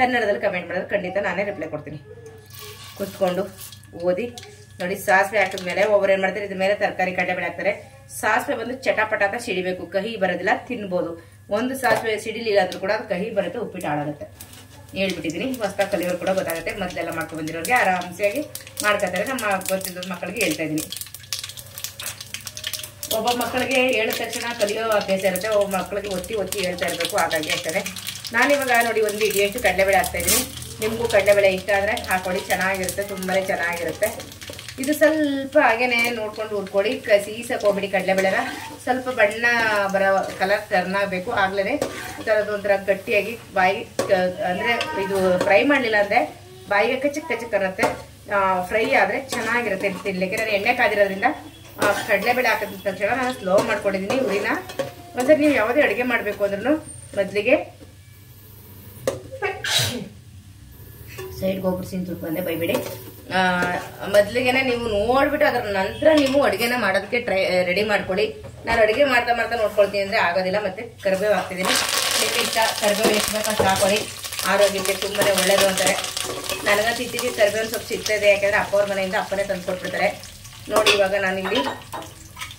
ಕನ್ನಡದಲ್ಲಿ ಕಮೆಂಟ್ ಮಾಡೋದು ಖಂಡಿತ ನಾನೇ ರಿಪ್ಲೈ ಕೊಡ್ತೀನಿ. ಕುತ್ಕೊಂಡು. ಓದಿ. ನೋಡಿ, ಸಾಸಿವೆ ಹಾಕಿದ್ಮೇಲೆ ಒಬ್ಬರು ಏನ್ ಮಾಡ್ತಾರೆ, ಇದ್ರ ಮೇಲೆ ತರಕಾರಿ ಕಡಲೆಬೇಳೆ ಹಾಕ್ತಾರೆ. ಸಾಸಿವೆ ಬಂದು ಚಟಪಟ ಅಂತ ಸಿಡಿಬೇಕು, ಕಹಿ ಬರೋದಿಲ್ಲ, ತಿನ್ಬೋದು. ಒಂದು ಸಾಸಿವೆ ಸಿಡಿಲಿಲ್ಲ ಅಂದ್ರೂ ಕೂಡ ಅದು ಕಹಿ ಬರುತ್ತೆ, ಉಪ್ಪಿಟ್ಟು ಹಾಳಾಗುತ್ತೆ. ಹೇಳ್ಬಿಟ್ಟಿದ್ದೀನಿ, ಹೊಸ್ದಾಗಿ ಕಲಿಯೋರು ಕೂಡ ಗೊತ್ತಾಗುತ್ತೆ, ಮೊದಲೆಲ್ಲ ಮಾಡ್ಕೊಂಡು ಬಂದಿರೋರಿಗೆ ಆರಾಮ್ಸೆಯಾಗಿ ಮಾಡ್ಕೊತಾರೆ. ನಮ್ಮ ಗೊತ್ತಿದ್ದ ಮಕ್ಕಳಿಗೆ ಹೇಳ್ತಾ ಇದ್ದೀನಿ. ಒಬ್ಬ ಮಕ್ಕಳಿಗೆ ಹೇಳಿದ ತಕ್ಷಣ ಕಲಿಯೋ ಅಭ್ಯಾಸ ಇರುತ್ತೆ, ಒಬ್ಬ ಮಕ್ಕಳಿಗೆ ಒತ್ತಿ ಒತ್ತಿ ಹೇಳ್ತಾ ಇರಬೇಕು, ಹಾಗಾಗಿ ಹೇಳ್ತಾರೆ ನಾನಿವಾಗ ನೋಡಿ, ಒಂದು ಇಡಿಯಷ್ಟು ಕಡಲೆಬೇಳೆ ಹಾಕ್ತಾ ಇದ್ದೀನಿ. ನಿಮಗೂ ಕಡಲೆಬೇಳೆ ಇಷ್ಟ ಆದರೆ ಹಾಕೊಳ್ಳಿ ಚೆನ್ನಾಗಿರುತ್ತೆ ತುಂಬಾ ಚೆನ್ನಾಗಿರುತ್ತೆ. ಇದು ಸ್ವಲ್ಪ ಹಾಗೇನೆ ನೋಡ್ಕೊಂಡು ಹುರ್ಕೊಳ್ಳಿ ಕ ಸೀಸಕ್ಕೆ ಕಡಲೆಬೇಳೆನ ಸ್ವಲ್ಪ ಬಣ್ಣ ಬರೋ ಕಲರ್ ಟರ್ನ್ ಆಗಬೇಕು ಆಗ್ಲೇ ಥರದೊಂಥರ ಗಟ್ಟಿಯಾಗಿ ಬಾಯಿ ಅಂದರೆ ಇದು ಫ್ರೈ ಮಾಡಲಿಲ್ಲ ಅಂದರೆ ಬಾಯಿಗೆ ಕಚ್ಚಕ್ ಕಚ್ಚಕ್ ಅನ್ನತ್ತೆ ಫ್ರೈ ಆದರೆ ಚೆನ್ನಾಗಿರುತ್ತೆ ತಿನ್ನಲಿಕ್ಕೆ ನಾನು ಎಣ್ಣೆ ಕಾದಿರೋದ್ರಿಂದ ಕಡಲೆಬೇಳೆ ಹಾಕಿದ ತಕ್ಷಣ ನಾನು ಸ್ಲೋ ಮಾಡ್ಕೊಂಡಿದ್ದೀನಿ ಉರಿನ ಒಂದ್ಸರಿ ನೀವು ಯಾವುದೇ ಅಡುಗೆ ಮಾಡಬೇಕು ಅಂದ್ರೂ ಮೊದಲಿಗೆ ಸೈಡ್ಗೆ ಗೊಬ್ಬರ ಸಿಂತು ಬಂದೆ ಬೈಬೇಡಿ ಮೊದ್ಲಿಗೆನೆ ನೀವು ನೋಡ್ಬಿಟ್ಟು ಅದ್ರ ನಂತರ ನೀವು ಅಡುಗೆನ ಮಾಡೋದಕ್ಕೆ ಟ್ರೈ ರೆಡಿ ಮಾಡ್ಕೊಳ್ಳಿ. ನಾನು ಅಡುಗೆ ಮಾಡ್ತಾ ಮಾಡ್ತಾ ನೋಡ್ಕೊಳ್ತೀನಿ ಅಂದ್ರೆ ಆಗೋದಿಲ್ಲ, ಮತ್ತೆ ಕರಿಬೇವು ಹಾಕ್ತಿದ್ದೀನಿ. ನಿಮ್ಗೆ ಇಷ್ಟ, ಕರಿಬೇವು ಎಷ್ಟು ಬೇಕು ಹಾಕೊಳ್ಳಿ. ಆರೋಗ್ಯಕ್ಕೆ ತುಂಬಾ ಒಳ್ಳೆಯದು ಅಂತಾರೆ. ನನಗಂತ ಇತ್ತೀಚೆಗೆ ಕರಿಬೇವು ಸೊಪ್ಪು ಸಿಗ್ತದೆ, ಯಾಕೆಂದರೆ ಯಾಕಂದ್ರೆ ಅಪ್ಪ ಅವ್ರ ಮನೆಯಿಂದ ಅಪ್ಪನೇ ತಂದು ಕೊಟ್ಬಿಡ್ತಾರೆ. ನೋಡಿ, ಇವಾಗ ನಾನಿಲ್ಲಿ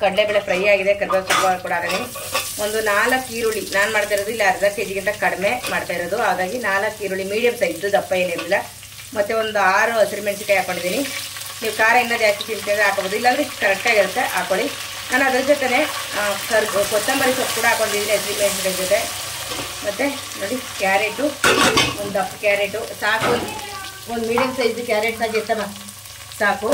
ಕಡಲೆಬೇಳೆ ಫ್ರೈ ಆಗಿದೆ ಕರಿಬೇವು ಸೊಪ್ಪು ಕೂಡ ಹಾಕಿದ್ದೀನಿ ಒಂದು ನಾಲ್ಕು ಈರುಳ್ಳಿ. ನಾನು ಮಾಡ್ತಾ ಇರೋದು ಇಲ್ಲಿ ಅರ್ಧ ಕೆ ಜಿಗಿಂತ ಕಡಿಮೆ ಮಾಡ್ತಾ ಇರೋದು. ಹಾಗಾಗಿ ನಾಲ್ಕು ಈರುಳ್ಳಿ ಮೀಡಿಯಮ್ ಸೈಜ್ ದಪ್ಪ ಏನಿರಲಿಲ್ಲ. ಮತ್ತೆ ಒಂದು ಆರು ಹಸಿರು ಮೆಣಸಿಕಾಯಿ ಹಾಕೊಂಡಿದ್ದೀನಿ. ನೀವು ಖಾರ ಇನ್ನೂ ಜಾಸ್ತಿ ತಿಂತಿದ್ರೆ ಹಾಕೋಬೋದು. ಇಲ್ಲಾಂದರೆ ಕರೆಕ್ಟಾಗಿರುತ್ತೆ ಹಾಕೊಳ್ಳಿ. ನಾನು ಅದ್ರ ಜೊತೆ ಕರ್, ಕೊತ್ತಂಬರಿ ಸೊಪ್ಪು ಕೂಡ ಹಾಕೊಂಡಿದ್ದೀನಿ ಹಸಿರು ಮೆಣಸಿಕಾಯಿ ಜೊತೆ. ಮತ್ತೆ ನೋಡಿ, ಕ್ಯಾರೆಟು, ಒಂದು ದಪ್ಪ ಕ್ಯಾರೆಟು. ಸಾಕು. ಒಂದು ಮೀಡಿಯಮ್ ಸೈಜ್ ಕ್ಯಾರೆಟ್ ಸಾಕಿರ್ತಮ್ಮ ಸಾಕು.